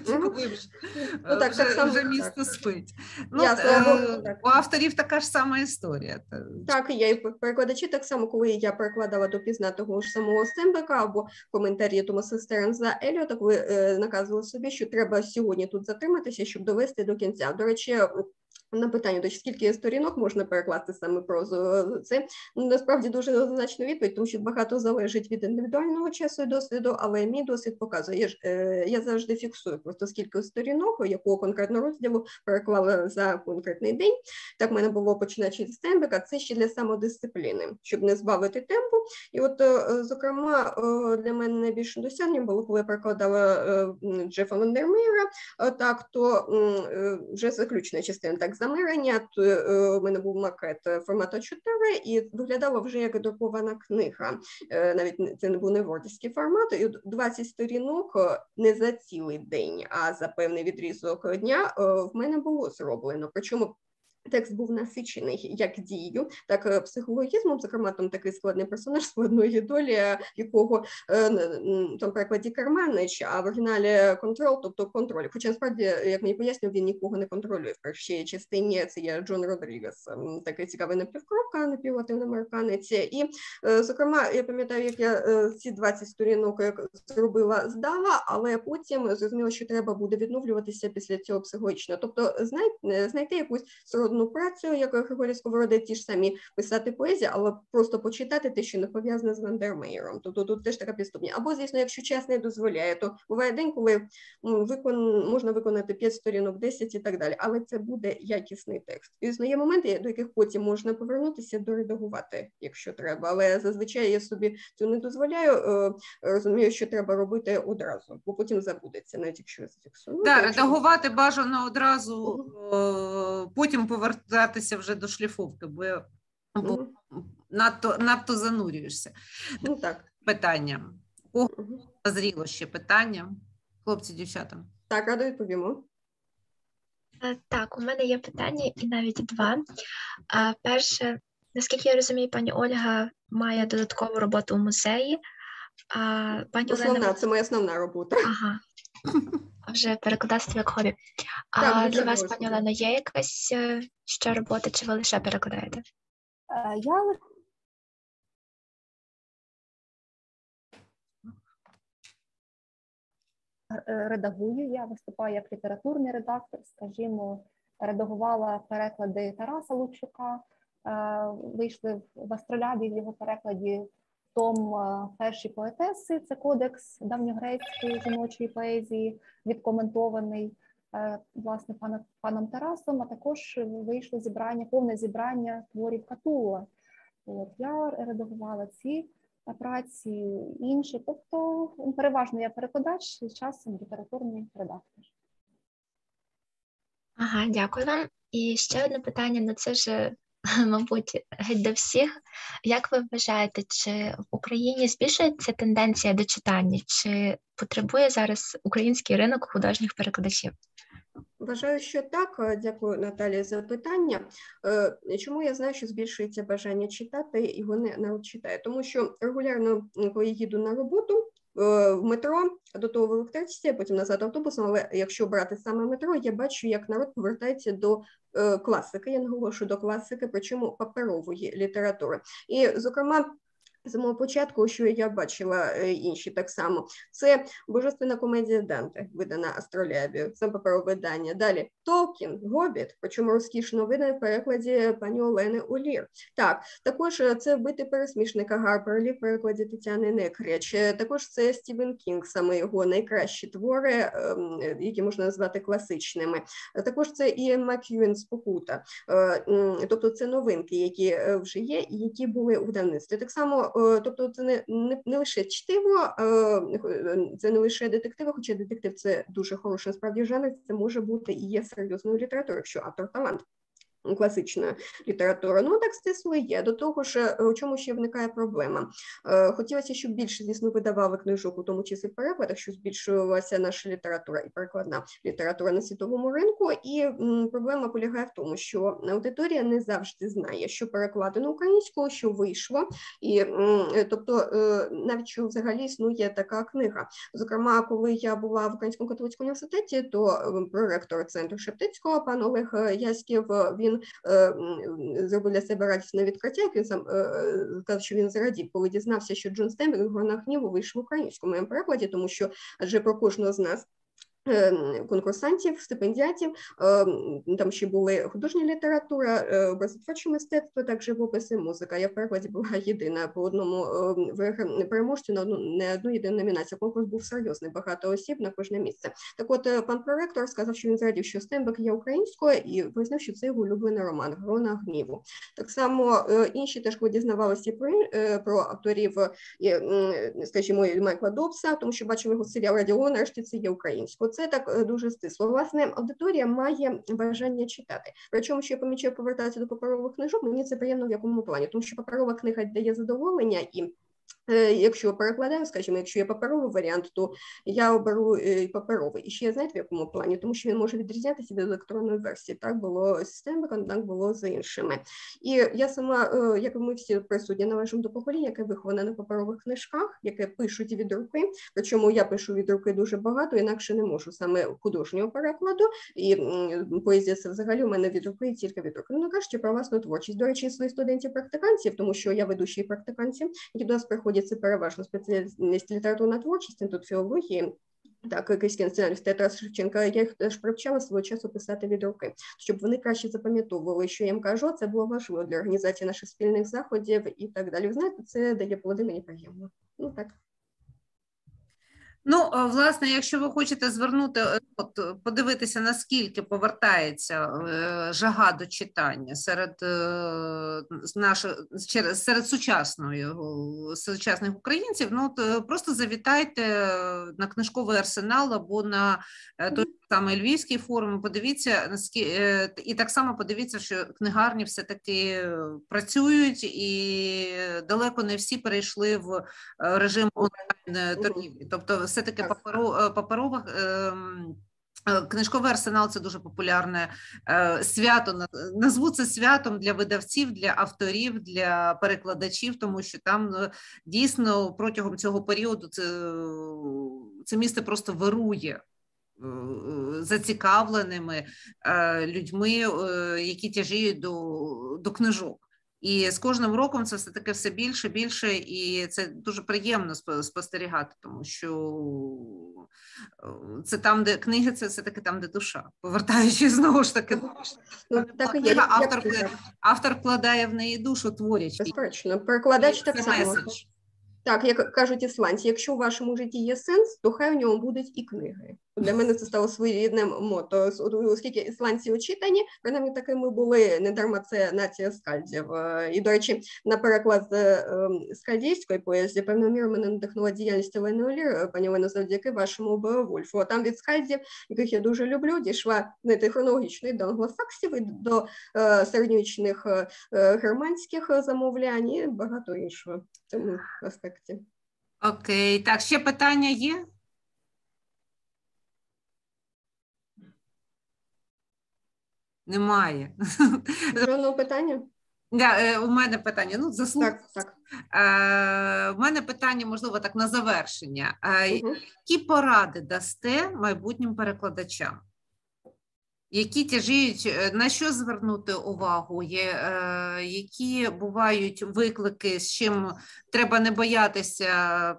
Ну, так, вже, так вже місто спить. Ну, е, У авторів така ж сама історія. Так, я і перекладачі так само, коли я перекладала допізна того ж самого Стембека або коментарі Томаса Стернза Еліота, коли е, наказували собі, що треба сьогодні тут затриматися, щоб довести до кінця. До речі, на питання, то скільки сторінок можна перекласти саме прозу, це насправді дуже однозначна відповідь, тому що багато залежить від індивідуального часу і досвіду, але мій досвід показує, я, е, я завжди фіксую просто скільки сторінок, якого конкретного розділу переклала за конкретний день. Так в мене було починаючи з тембика, це ще для самодисципліни, щоб не збавити темпу. І от, е, зокрема, е, для мене найбільшим досягненням було, коли я перекладала Джефа Вандермейра, е, так то вже заключна частина так замирення. То е, у мене був макет формату 4 і виглядала вже як друкована книга. Е, навіть це не був не вордівський формат, і 20 сторінок не за цілий день, а за певний відрізок дня в мене було зроблено. Причому Текст був насичений як дією, так психологізмом. Зокрема, там такий складний персонаж складної долі, якого е, там перекладі Карманич, а в оригіналі контрол, тобто контроль. Хоча насправді, як мені пояснював, він нікого не контролює. В першій частині це є Джон Родрігес, такий цікавий напівкровка, напівлатиноамериканець. І, е, зокрема, я пам'ятаю, як я е, ці 20 сторінок зробила, здала, але потім зрозуміла, що треба буде відновлюватися після цього психологічно. Тобто, знайти якусь одну працю, як Григорій Сковорода, ті ж самі писати поезію, але просто почитати те, що не пов'язане з Вандермейером. Тобто тут теж така підступня. Або, звісно, якщо час не дозволяє, то буває день, коли викон можна виконати 5 сторінок, 10 і так далі. Але це буде якісний текст. І є моменти, до яких потім можна повернутися доредагувати, якщо треба. Але зазвичай я собі цю не дозволяю. Е, розумію, що треба робити одразу, бо потім забудеться, навіть якщо я зафіксую. Так, редагувати бажано одразу, угу. потім повернутися повертатися вже до шліфовки, бо бо mm надто надто занурюєшся. Ну, так. Питання. О, назріло ще питання, хлопці, дівчата. Так, радо відповімо. Е, так, у мене є питання і навіть два. Перше, наскільки я розумію, пані Ольга має додаткову роботу у музеї. А пані Основна, Олена... це моя основна робота. Ага вже перекладацтво як хобі. А так, для вас, пані Олено, є якась е, ще робота, чи ви лише перекладаєте? Е, я е, редагую, я виступаю як літературний редактор, скажімо, редагувала переклади Тараса Лучука, вийшли в Астролябі в його перекладі том перші поетеси, це кодекс давньогрецької жіночої поезії, відкоментований. власне паном, паном Тарасом, а також вийшло зібрання, повне зібрання творів Катула. От я редагувала ці праці інші, тобто переважно я перекладач з часом літературний редактор. Ага, дякую вам. І ще одне питання на це ж, мабуть, до всіх. Як ви вважаєте, чи в Україні збільшується тенденція до читання, чи потребує зараз український ринок художніх перекладачів? Вважаю, що так. Дякую, Наталі, за питання. Е, чому я знаю, що збільшується бажання читати, і вони народ читає? Тому що регулярно, коли їду на роботу, в метро до того в електричці, а потім назад автобусом. Але якщо брати саме метро, я бачу, як народ повертається до е, класики. Я наголошую до класики, причому паперової літератури. І, зокрема, самого початку, що я бачила е, інші так само, це божественна комедія Данте, видана астролябію, це паперове видання. Далі Толкін, Гобіт, причому розкішно видане в перекладі пані Олени Олір. Так, також е, це вбити пересмішника Гарперлі в перекладі Тетяни Некреч. Е, також це Стівен Кінг, саме його найкращі твори, ем, які можна назвати класичними. Також це Іен Мак'юен Спокута, тобто це новинки, які вже є і які були у видавництві. Так само. Е, тобто, це не не, не лише чтиво, е, це не лише детективи, хоча детектив це дуже хороший насправді жанр. Це може бути і є серйозною літературою, якщо автор талант класична література. Ну так стисло є. До того ж, е, у чому ще виникає проблема? Е, хотілося, щоб більше, звісно, видавали книжок, у тому числі перекладах, що збільшувалася наша література і перекладна література на світовому ринку. І проблема полягає в тому, що аудиторія не завжди знає, що перекладено українською, що вийшло, і тобто, е, навіть що взагалі існує така книга. Зокрема, коли я була в Українському католицькому університеті, то проректор центру Шептицького, пан Олег Яськів, він він е, зробив для себе радісне відкриття, як він сам е, е, сказав, що він зрадів, коли дізнався, що Джон Стемберг «Горна гніву вийшов в українському перекладі, тому що адже про кожного з нас. Конкурсантів, стипендіатів, ем, там ще були художня література, е, образотворче мистецтво, так живописи, музика. Я в перекладі була єдина по одному ем, переможцю на одну не одну єдину номінацію. Конкурс був серйозний, багато осіб на кожне місце. Так, от е, пан проректор сказав, що він зрадів, що Стембек є українською, і визнав, що це його улюблений роман Грона гніву. Так само е, інші теж дізнавалися про про авторів, скажімо, Майкла Добса, тому що бачили його серіал Радіо, нарешті це є українською це так е, дуже стисло. Власне, аудиторія має бажання читати. Причому, що я помічаю повертатися до паперових книжок, мені це приємно в якому плані, тому що паперова книга дає задоволення і. Е, якщо перекладаю, скажімо, якщо є паперовий варіант, то я оберу е, паперовий. І ще знаєте в якому плані, тому що він може відрізнятися від електронної версії. Так було з так було з іншими. І я сама, е, як ми всі присутні, належимо до покоління, яке виховане на паперових книжках, яке пишуть від руки. Причому я пишу від руки дуже багато, інакше не можу саме художнього перекладу. І поезія це взагалі у мене від руки і тільки від руки. Ну кажучи про власну творчість. До речі, своїх студентів-практикантів, тому що я ведучий практикантів, які до нас приходять це переважно спеціальність літературно-творчість, тут філології. Так, якийсь національність Тетрас Шевченка, я їх теж привчала свого часу писати від руки, щоб вони краще запам'ятовували, що я їм кажу. Це було важливо для організації наших спільних заходів і так далі. Ви знаєте, це дає плоди мені приємно. Ну так. Ну, е, власне, якщо ви хочете звернути, е, от подивитися, наскільки повертається е, жага до читання серед наших серед сучасної сучасних українців, ну то просто завітайте на книжковий арсенал або на той саме Львівський форум. Подивіться наскільки і так само подивіться, що книгарні все таки працюють, і далеко не всі перейшли в режим онлайн торгівлі, тобто все таки паперових. Ем, е, книжковий арсенал це дуже популярне е, свято. Назву це святом для видавців, для авторів, для перекладачів, тому що там е, дійсно протягом цього періоду це це місце просто вирує зацікавленими людьми, які тяжіють до, до книжок. І з кожним роком це все таки все більше, більше, і це дуже приємно спостерігати, тому що е, це там, де книги, це все таки там, де душа. Повертаючись знову ж таки, ну, так є, автор, автор вкладає в неї душу, творячи. Безперечно, перекладач так само. Так, як кажуть ісландці, якщо у вашому житті є сенс, то хай в ньому будуть і книги. Для мене це стало своєрідним мото. Оскільки ісландці очитані, принаймні такими були не дарма це нація скальдів. Е, і, до речі, на переклад з скальдійської поезії певною мірою мене надихнула діяльність Олени Олір, пані Олено, завдяки вашому Беовульфу. Там від скальдів, яких я дуже люблю, дійшла знаєте, хронологічно до англосаксів, і до е, середньовічних е, германських замовлянь і багато іншого в цьому аспекті. Окей, так, ще питання є? Немає. Жодного питання? Да, е, у мене питання. Ну, заслуг. Так, так. Е, У мене питання, можливо, так на завершення. Угу. Які поради дасте майбутнім перекладачам? Які тяжіють, е, на що звернути увагу? Є, е, які бувають виклики, з чим треба не боятися,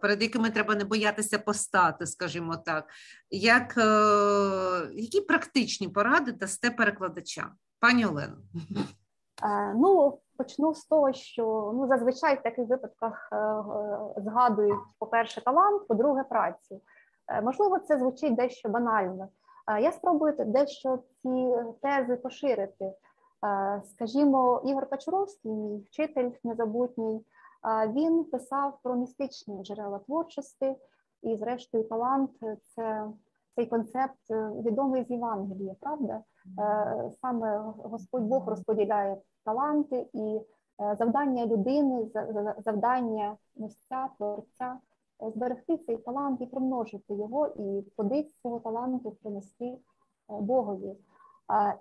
перед якими треба не боятися постати, скажімо так. Як, е, які практичні поради дасте перекладачам? Пані Олено. Ну, почну з того, що ну зазвичай в таких випадках згадують, по-перше, талант, по-друге, працю. Можливо, це звучить дещо банально. Е, Я спробую дещо ці тези поширити. Е, Скажімо, Ігор Качуровський, мій вчитель незабутній, е, він писав про містичні джерела творчості, і, зрештою, талант це цей концепт е, відомий з Євангелія, правда? Е, Саме Господь Бог розподіляє таланти і е, завдання людини, за- за- завдання місця, творця е, зберегти цей талант і примножити його, і плоди цього таланту принести е, Богові.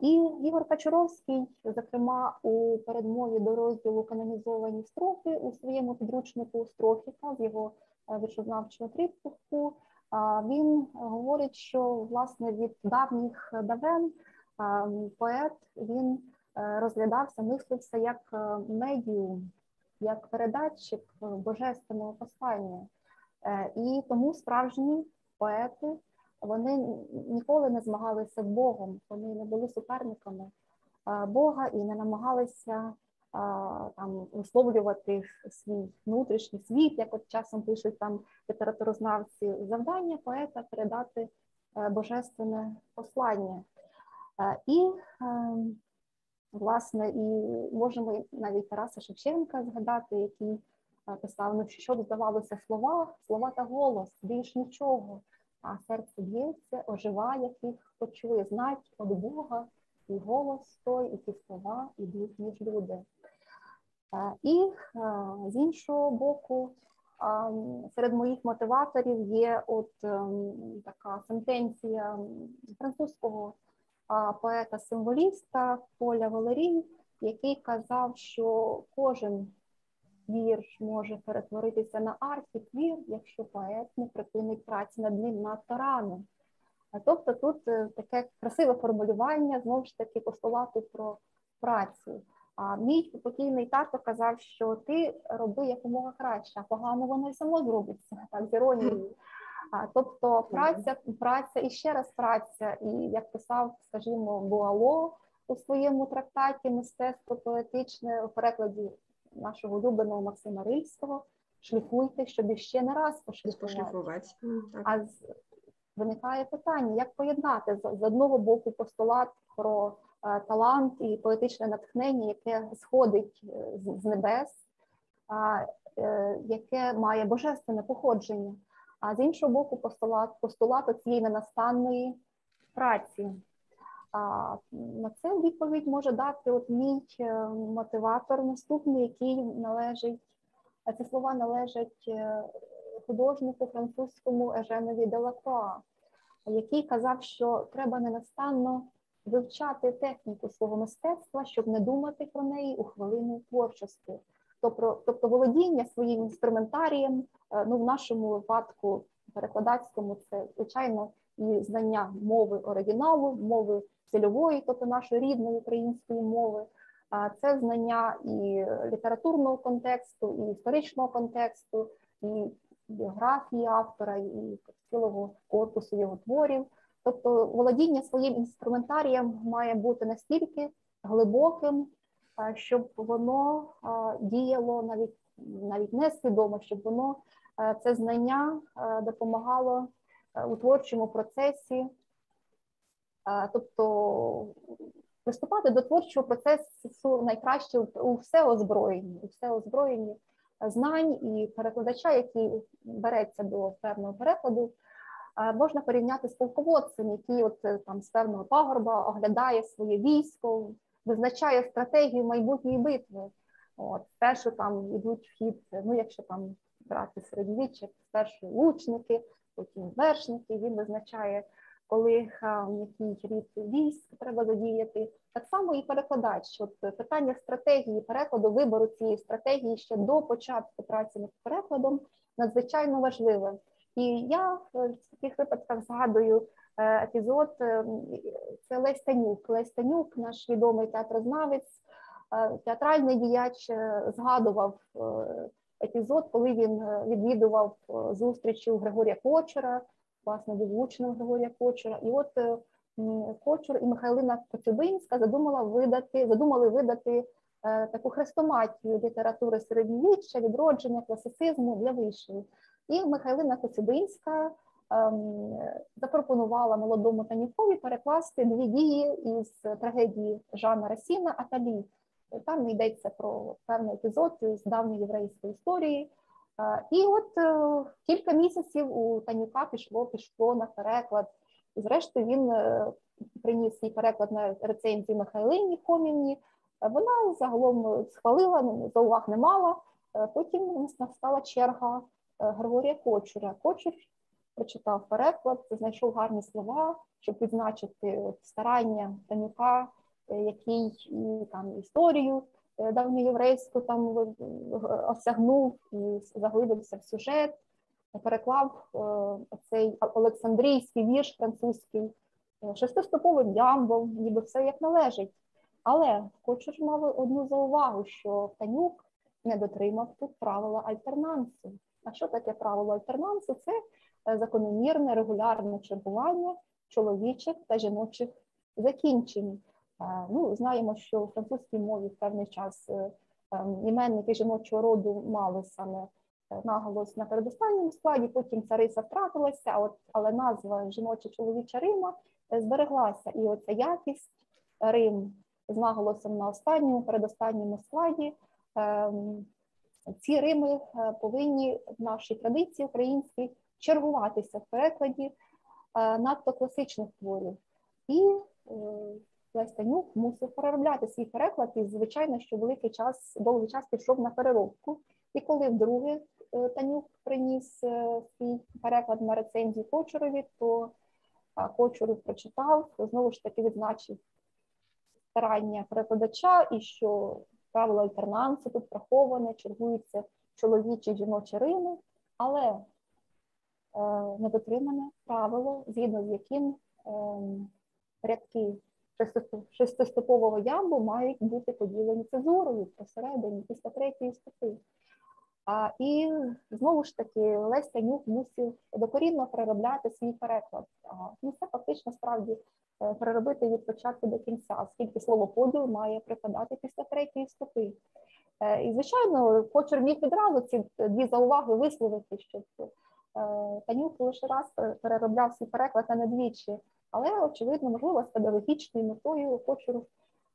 І Ігор Качуровський, зокрема, у передмові до розділу канонізовані строфи у своєму підручнику строфіка з його е, вишознавчого трипуху, він говорить, що власне від давніх давен поет він е, розглядався, мислився як е, медіум, як передатчик е, божественного послання. Е, І тому справжні поети вони ніколи не змагалися з Богом, вони не були суперниками е, Бога і не намагалися е, там висловлювати свій внутрішній світ, як от часом пишуть там літературознавці. Завдання поета передати божественне послання. І ем, власне, і можемо навіть Тараса Шевченка згадати, який писав, ну що здавалося слова, слова та голос, більш нічого, а серце б'ється, оживає, яких почує, знать від Бога, і голос той, і ті слова ідуть між люди. Е, І е, з іншого боку, серед моїх мотиваторів є от така сентенція французького поета-символіста Поля Валерій, який казав, що кожен вірш може перетворитися на архітвір, якщо поет не припинить праці над ним надто рано. Тобто тут е, таке красиве формулювання, знову ж таки, постулату про працю. А мій покійний тато казав, що ти роби якомога краще, а погано воно і само зробиться, так, з іронією. А, тобто праця, праця і ще раз праця, і як писав, скажімо, Буало у своєму трактаті мистецтво поетичне у перекладі нашого улюбленого Максима Рильського, шліфуйте, щоб іще не раз пошліфувати. Так. А з... виникає питання, як поєднати з, з одного боку постулат про е, талант і поетичне натхнення, яке сходить е, з, з небес, а, е, яке має божественне походження, а з іншого боку, постулат, постулат цієї ненастанної праці. А, на це відповідь може дати от мій е, мотиватор наступний, який належить, ці слова належать е, художнику французькому Еженові Делакроа, який казав, що треба ненастанно вивчати техніку свого мистецтва, щоб не думати про неї у хвилину творчості. Тобто, тобто володіння своїм інструментарієм, е, ну в нашому випадку перекладацькому, це звичайно і знання мови оригіналу, мови цільової, тобто нашої рідної української мови. Це знання і літературного контексту, і історичного контексту, і біографії автора, і цілого корпусу його творів. Тобто володіння своїм інструментарієм має бути настільки глибоким, щоб воно діяло навіть навіть несвідомо, щоб воно це знання допомагало у творчому процесі, тобто приступати до творчого процесу найкраще у всеозброєнні, у всеозброєнні знань і перекладача, який береться до певного перекладу, можна порівняти з полководцем, який от е, там з певного пагорба оглядає своє військо, визначає стратегію майбутньої битви. От, Спершу там йдуть вхід, ну якщо там брати середньовіччя, спершу лучники, потім вершники, він визначає, коли який рід військ треба задіяти. Так само і перекладач, що питання стратегії перекладу, вибору цієї стратегії ще до початку праці над перекладом надзвичайно важливе. І я в таких випадках згадую е, епізод. Е, це Лесь Танюк. Лесь Танюк, наш відомий театрознавець, е, театральний діяч, згадував епізод, коли він відвідував зустрічі у Григорія Кочера, власне, був учнем Григорія Кочера. І от Кочур і Михайлина Коцюбинська задумала видати, задумали видати таку хрестоматію літератури середньовіччя, відродження, класицизму для вишів. І Михайлина Коцюбинська ем, запропонувала молодому Танюкові перекласти дві дії із трагедії Жана Расіна Аталі. Там йдеться про певний епізод з давньої єврейської історії. Е, і от е, кілька місяців у Танюка пішло, пішло на переклад. Зрештою він е, приніс свій переклад на рецензію Михайлині Хомівні. Вона загалом схвалила, зауваг не мала. Потім настала черга Е, Григорія Кочура. Кочур прочитав переклад, знайшов гарні слова, щоб відзначити старання Танюка, е, який і там історію е, давньоєврейську там осягнув і заглибився в сюжет, переклав цей Олександрійський вірш французький шестиступовим ямбом, ніби все як належить. Але Кочур мав одну заувагу, що Танюк не дотримав тут правила альтернансу. А що таке правило альтернансу? Це е, закономірне регулярне чергування чоловічих та жіночих закінчень. Е, ну, Знаємо, що у французькій мові в певний час е, іменники жіночого роду мали саме наголос на передостанньому складі, потім ця риса втратилася, от, але назва жіноча чоловіча Рима збереглася. І оця якість Рим з наголосом на останньому, передостанньому складі. Ем, ці Рими е, повинні в нашій традиції українській чергуватися в перекладі е, надто класичних творів. І е, Лесь Танюк мусив переробляти свій переклад, і звичайно, що великий час, довгий час пішов на переробку. І коли вдруге Танюк приніс свій переклад на рецензію Кочурові, то Кочуров прочитав, знову ж таки відзначив старання перекладача і що правило альтернансу тут враховане, чергуються чоловічі жіночі рими, але е, недотримане правило, згідно з яким е, рядки шестиступового ямбу мають бути поділені цезурою посередині після третьої стопи. А, І знову ж таки Лесь Танюк мусив докорінно переробляти свій переклад. А, ну, Це фактично справді Е, переробити від початку до кінця, оскільки слово поділ має припадати після третьої стопи. Е, і, звичайно, Кочер міг відразу ці дві зауваги висловити, щоб е, Танюк лише раз переробляв свій переклад а не двічі, але, очевидно, можливо, з педагогічною метою Кочер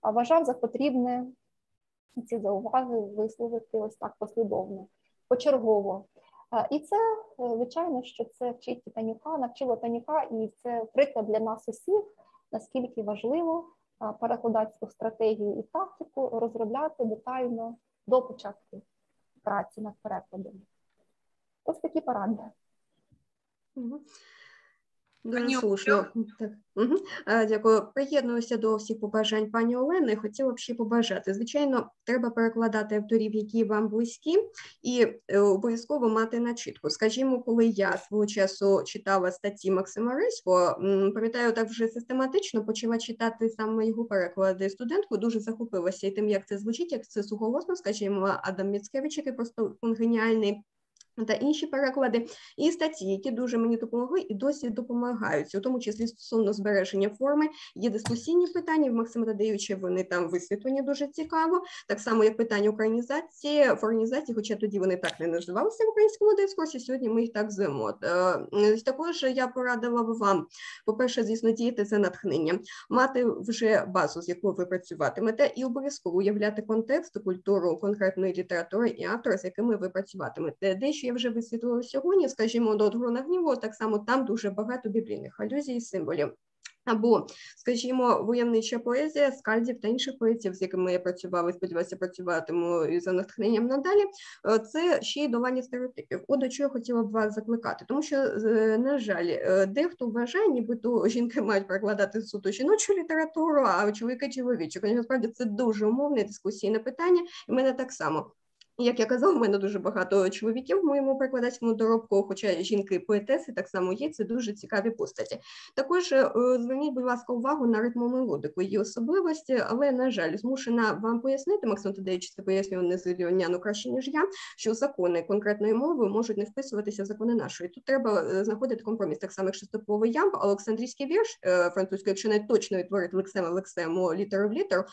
вважав за потрібне ці зауваги висловити ось так послідовно, почергово. І це, звичайно, що це вчить Танюка, навчило Танюка, і це приклад для нас усіх, наскільки важливо перекладацьку стратегію і тактику розробляти детально до початку праці над перекладом. Ось такі поради. Дуже слушно. Так. Угу. Дякую. Приєднуюся до всіх побажань пані Олени. Хотіла б ще побажати. Звичайно, треба перекладати авторів, які вам близькі, і е, обов'язково мати начитку. Скажімо, коли я свого часу читала статті Максима Рисько, пам'ятаю, так вже систематично почала читати саме його переклади. Студентку дуже захопилася і тим, як це звучить, як це суголосно, скажімо, Адам Міцкевич, який просто геніальний та інші переклади, і статті, які дуже мені допомогли і досі допомагають, у тому числі стосовно збереження форми. Є дискусійні питання в Максима Тадаюча, вони там висвітлені дуже цікаво. Так само, як питання українізації, форнізації, хоча тоді вони так не називалися в українському дискурсі. Сьогодні ми їх так звемо. Е, також я порадила б вам, по-перше, звісно, діяти це натхнення, мати вже базу, з якою ви працюватимете, і обов'язково уявляти контекст, культуру конкретної літератури і автора, з якими ви працюватимете. Дещо я вже висвітлила сьогодні, скажімо, до Друна гніву, так само там дуже багато біблійних алюзій і символів. Або, скажімо, воєннича поезія скальдів та інших поетів, з якими я працювала, сподіваюся, працюватиму і за натхненням надалі. Е, це ще й долання стереотипів. От до чого хотіла б вас закликати, тому що е, на жаль, е, дехто вважає, нібито жінки мають перекладати суто жіночу літературу, а чоловіки чоловічу. Насправді це дуже умовне дискусійне питання, і мене так само. Як я казав, у мене дуже багато чоловіків в моєму перекладацькому доробку, хоча жінки поетеси так само є, це дуже цікаві постаті. Також е, зверніть, будь ласка, увагу на ритмомелодику, її особливості, але, на жаль, змушена вам пояснити, Максим Тадеївич це пояснював не зеліоняну краще, ніж я, що закони конкретної мови можуть не вписуватися в закони нашої. Тут треба е, знаходити компроміс, так само, як шестиповий ямб, Олександрійський вірш е, французький, якщо не точно відтворити лексем лексему літеру в літеру,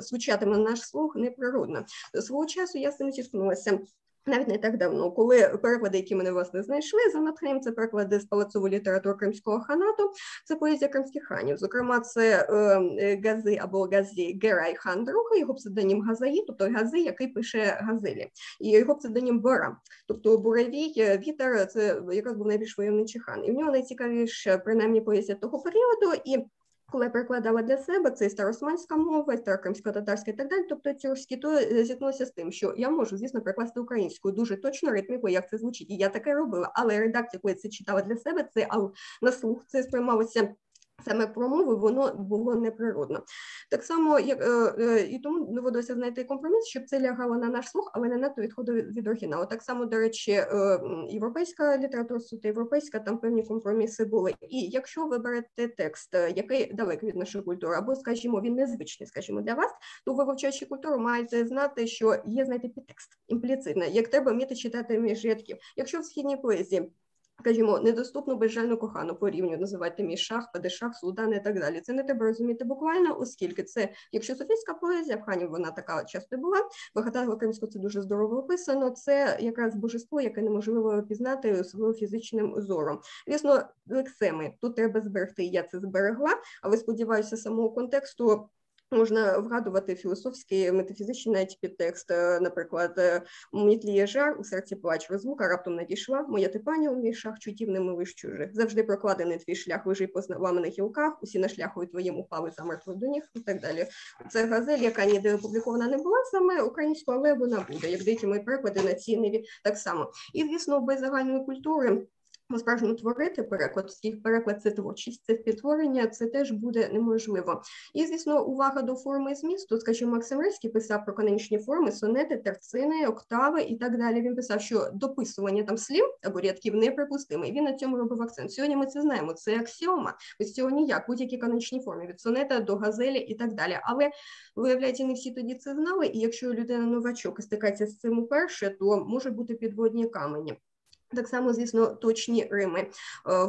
звучатиме наш слух неприродно. Свого часу я з цим зіткнулася. Навіть не так давно, коли переклади, які мене власне знайшли за натхненням, це переклади з палацової літератури Кримського ханату, це поезія кримських ханів. Зокрема, це е, гази або газі Герай хан Друга, його псевдонім Газаї, тобто гази, який пише газелі, і його псевдонім Бора, тобто буревій е, вітер, це якраз був найбільш войовничий хан. І в нього найцікавіше принаймні поезія того періоду. і коли я перекладала для себе це і старосманська мова, і старокримсько-татарська і так далі, тобто ці русські, то е, зіткнулася з тим, що я можу, звісно, перекласти українською дуже точно ритміку, як це звучить. І я таке робила. Але редакція, коли це читала для себе, це на слух це сприймалося Саме промови воно було неприродно. Так само, як е, е, і тому доводилося знайти компроміс, щоб це лягало на наш слух, але не надто відходило від оригіналу. Так само, до речі, е, європейська література суто європейська, там певні компроміси були. І якщо ви берете текст, який далекий від нашої культури, або, скажімо, він незвичний, скажімо, для вас, то ви вивчаючи культуру, маєте знати, що є знайти підтекст імпліцитно, як треба вміти читати між рядків. Якщо в східній поезії скажімо, недоступну безжальну кохану по рівню називати мій шах, падишах, судан і так далі. Це не треба розуміти буквально, оскільки це, якщо софійська поезія, в хані вона така часто була, в Кримську це дуже здорово описано. Це якраз божество, яке неможливо опізнати своїм фізичним зором. Звісно, лексеми тут треба зберегти. Я це зберегла, але сподіваюся, самого контексту. Можна вгадувати філософський метафізичний навіть підтекст, наприклад, мені тліє жар, у серці плач, розлука раптом надійшла, моя типаня у мій шах чутів не милиш чужих. Завжди прокладений твій шлях лежи по зламаних гілках, усі на шляху твоїм упали замертво до ніг і так далі. Це газель, яка ніде опублікована не була саме українською, але вона буде, як деякі мої переклади на цінневі так само. І звісно, без загальної культури по-справжньому творити переклад, оскільки переклад це творчість, це підтворення, це теж буде неможливо. І, звісно, увага до форми змісту, скажімо, Максим Рильський писав про канонічні форми, сонети, терцини, октави і так далі. Він писав, що дописування там слів або рядків неприпустиме. І він на цьому робив акцент. Сьогодні ми це знаємо. Це аксіома. Без цього ніяк, будь-які канонічні форми від сонета до газелі і так далі. Але виявляється, не всі тоді це знали. І якщо людина новачок стикається з цим уперше, то можуть бути підводні камені. Так само, звісно, точні рими, е,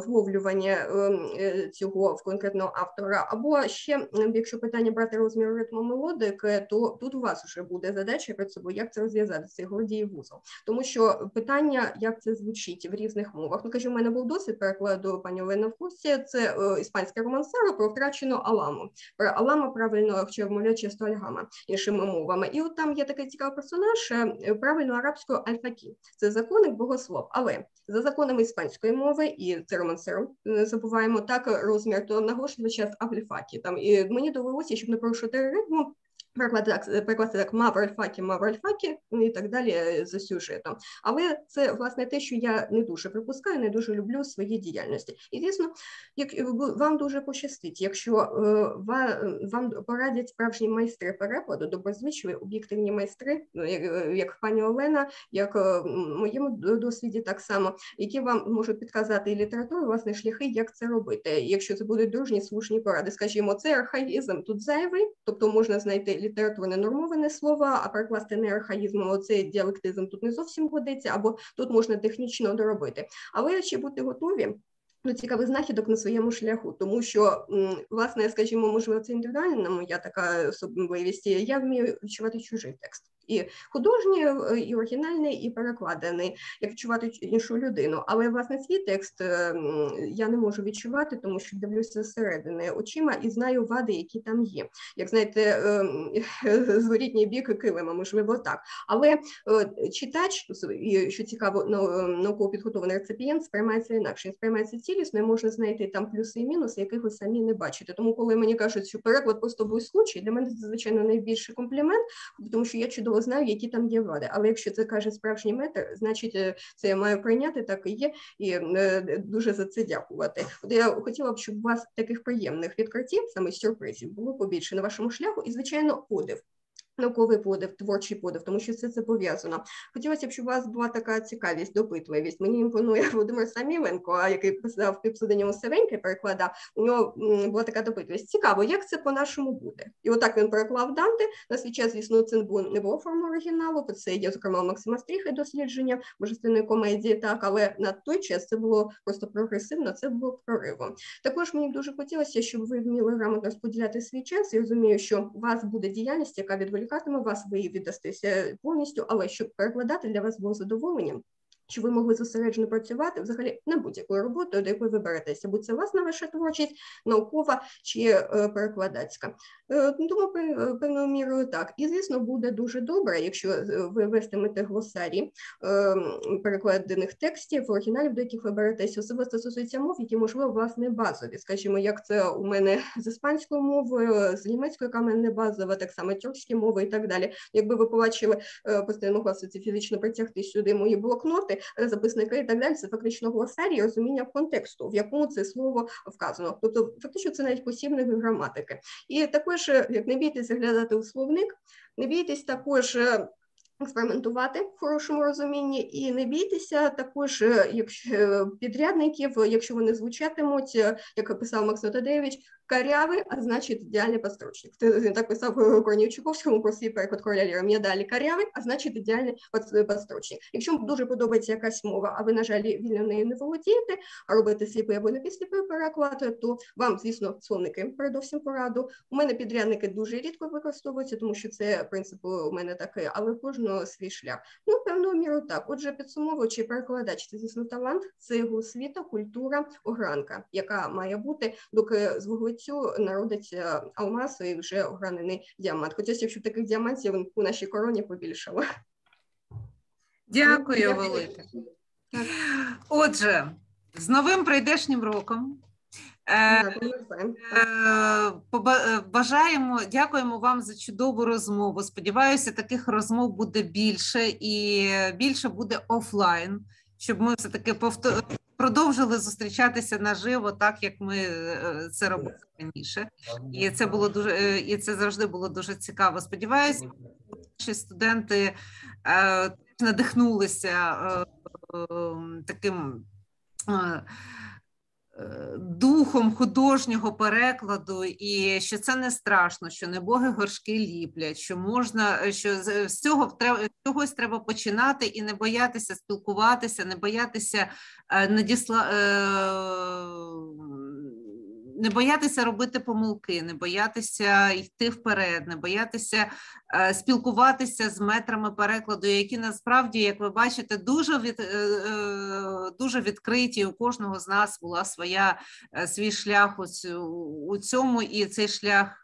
вловлювання ем, е, цього в конкретного автора. Або ще, якщо питання брати розмір ритму мелодики, то тут у вас вже буде задача перед собою, як це розв'язати цей гордій вузол. Тому що питання, як це звучить в різних мовах. Ну кажу, у мене був досвід перекладу пані Олена в курсі, це е, іспанське романсеро про втрачену аламу. Про алама правильно вмовляє часто альгама іншими мовами. І от там є такий цікавий персонаж правильно арабською альфакі. Це законник богослов. Але але за законами іспанської мови і це романсером не забуваємо так розмір, то наголошено час агліфакі. Там і мені довелося, щоб не порушити ритму, Перекладати так мавральфакі, мавральфакі і так далі е, за сюжетом. Але це власне те, що я не дуже припускаю, не дуже люблю в своїй діяльності. І звісно, як е, вам дуже пощастить, якщо е, вам порадять справжні майстри перекладу, доброзвичливі, об'єктивні майстри, ну, як пані Олена, як в моєму досвіді, так само, які вам можуть підказати і літературу, власне, шляхи, як це робити. Якщо це будуть дружні слушні поради, скажімо, це архаїзм тут зайвий, тобто можна знайти літературне нормоване слово, а перекласти не архаїзмом, оцей діалектизм тут не зовсім годиться, або тут можна технічно доробити. Але ще бути готові до цікавих знахідок на своєму шляху, тому що, власне, скажімо, можливо, це індивідуальна моя така особливість, я вмію відчувати чужий текст і художній, е, і оригінальний, і перекладений, як відчувати іншу людину. Але власне свій текст е, я не можу відчувати, тому що дивлюся зсередини очима і знаю вади, які там є. Як знаєте, е, зворітній бік килима, можливо, так. Але читач, що цікаво, науково підготовлений реципієнт сприймається інакше, він сприймається цілісно, і можна знайти там плюси і мінуси, яких ви самі не бачите. Тому, коли мені кажуть, що переклад просто був случай, для мене це звичайно найбільший комплімент, тому що я чудово знаю, які там є вади. Але якщо це каже справжній метр, значить е, це я маю прийняти, так і є, і е, дуже за це дякувати. От я хотіла б, щоб у вас таких приємних відкриттів, саме сюрпризів, було побільше на вашому шляху, і звичайно, подив науковий подив, творчий подив, тому що все це пов'язано. Хотілося б, щоб у вас була така цікавість, допитливість. Мені імпонує Володимир Саміленко, який писав під псевдонімом Севеньки, перекладав. У нього була така допитливість. Цікаво, як це по-нашому буде. І отак він переклав Данте. На свій час, звісно, це не було форму оригіналу, бо це є, зокрема, Максима Стріхи дослідження божественної комедії, так, але на той час це було просто прогресивно, це було проривом. Також мені дуже хотілося, щоб ви вміли грамотно розподіляти свій час. Я розумію, що у вас буде діяльність, яка відволікає відволікатиме вас, ви віддастеся повністю, але щоб перекладати для вас було задоволенням, щоб ви могли зосереджено працювати взагалі на будь-якою роботою, до якої ви беретеся, будь це власна ваша творчість, наукова чи е, перекладацька. Е, тому е, певною мірою так. І звісно, буде дуже добре, якщо ви вестимете глосарі перекладених текстів, оригіналів, до яких ви беретеся, особисто стосується мов, які можливо власне базові. Скажімо, як це у мене з іспанською мовою, з німецькою, яка мене не базова, так само тюркські мови і так далі. Якби ви побачили, постійно це фізично притягти сюди мої блокноти, записники і так далі, це фактично глосарій розуміння контексту, в якому це слово вказано. Тобто, фактично, це навіть посібник граматики. І також як не бійтеся глядати у словник, не бійтесь також. Е, експериментувати в хорошому розумінні, і не бійтеся також, е, якщо підрядників, якщо вони звучатимуть, е, як писав Максим Тадеєвич, корявий, а значить ідеальний построчник. Він так писав Корнівчуковському про свій переклад короля. Мені далі корявий, а значить ідеальний построчник. Якщо вам дуже подобається якась мова, а ви, на жаль, вільно нею не володієте, а робите сліпий або не підсліпий переклад, то вам, звісно, словники передовсім пораду. У мене підрядники дуже рідко використовуються, тому що це принцип у мене такий, але кожного свій шлях. Ну, певною міру так. Отже, підсумовуючи перекладач, це звісно талант, це його освіта, культура, огранка, яка має бути, доки з вуглецю народиться алмаз і вже огранений діамант. Хотілося, щоб таких діамантів у нашій короні побільшало. Дякую, велике. Отже, з новим прийдешнім роком. Е, е, бажаємо, дякуємо вам за чудову розмову. Сподіваюся, таких розмов буде більше і більше буде офлайн, щоб ми все таки повтор продовжили зустрічатися наживо, так як ми е, це робили раніше, і це було дуже е, і це завжди було дуже цікаво. Сподіваюся, наші студенти е, надихнулися таким. Духом художнього перекладу, і що це не страшно, що не боги горшки ліплять, що можна, що з цього треба чогось треба починати і не боятися спілкуватися, не боятися надісла не боятися робити помилки, не боятися йти вперед, не боятися е, спілкуватися з метрами перекладу, які насправді, як ви бачите, дуже від е, е, дуже відкриті. У кожного з нас була своя свій шлях у цьому, і цей шлях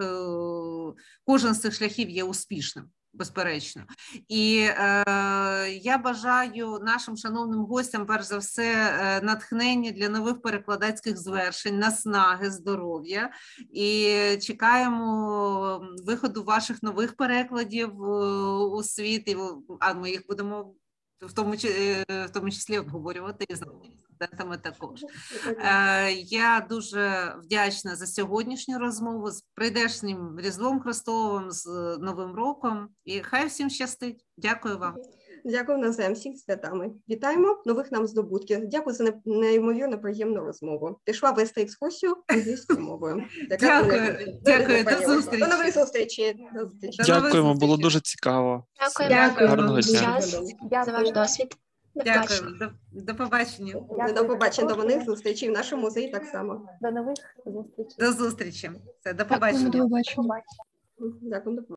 кожен з цих шляхів є успішним безперечно. І е, я бажаю нашим шановним гостям, перш за все, е, натхнення для нових перекладацьких звершень, наснаги, здоров'я і чекаємо виходу ваших нових перекладів е, у світ. І, а ми їх будемо в тому е, в тому числі обговорювати і з студентами також. Е, я дуже вдячна за сьогоднішню розмову з прийдешнім Різдвом Христовим, з Новим роком. І хай всім щастить. Дякую вам. Дякую навзаєм всіх святами. Вітаємо нових нам здобутків. Дякую за не- неймовірно приємну розмову. Пішла вести екскурсію англійською мовою. Дякую. Дякую. До зустрічі. До нових зустрічі. Дякуємо, було дуже цікаво. Дякую, Дякую. Гарного дня. час, за ваш досвід. Дякую. До, до побачення. Дякую До побачення, до них нових зустрічей в нашому музеї так само. До нових зустрічей. До зустрічі. Все, до побачення. До побачення. Дякую, до побачення.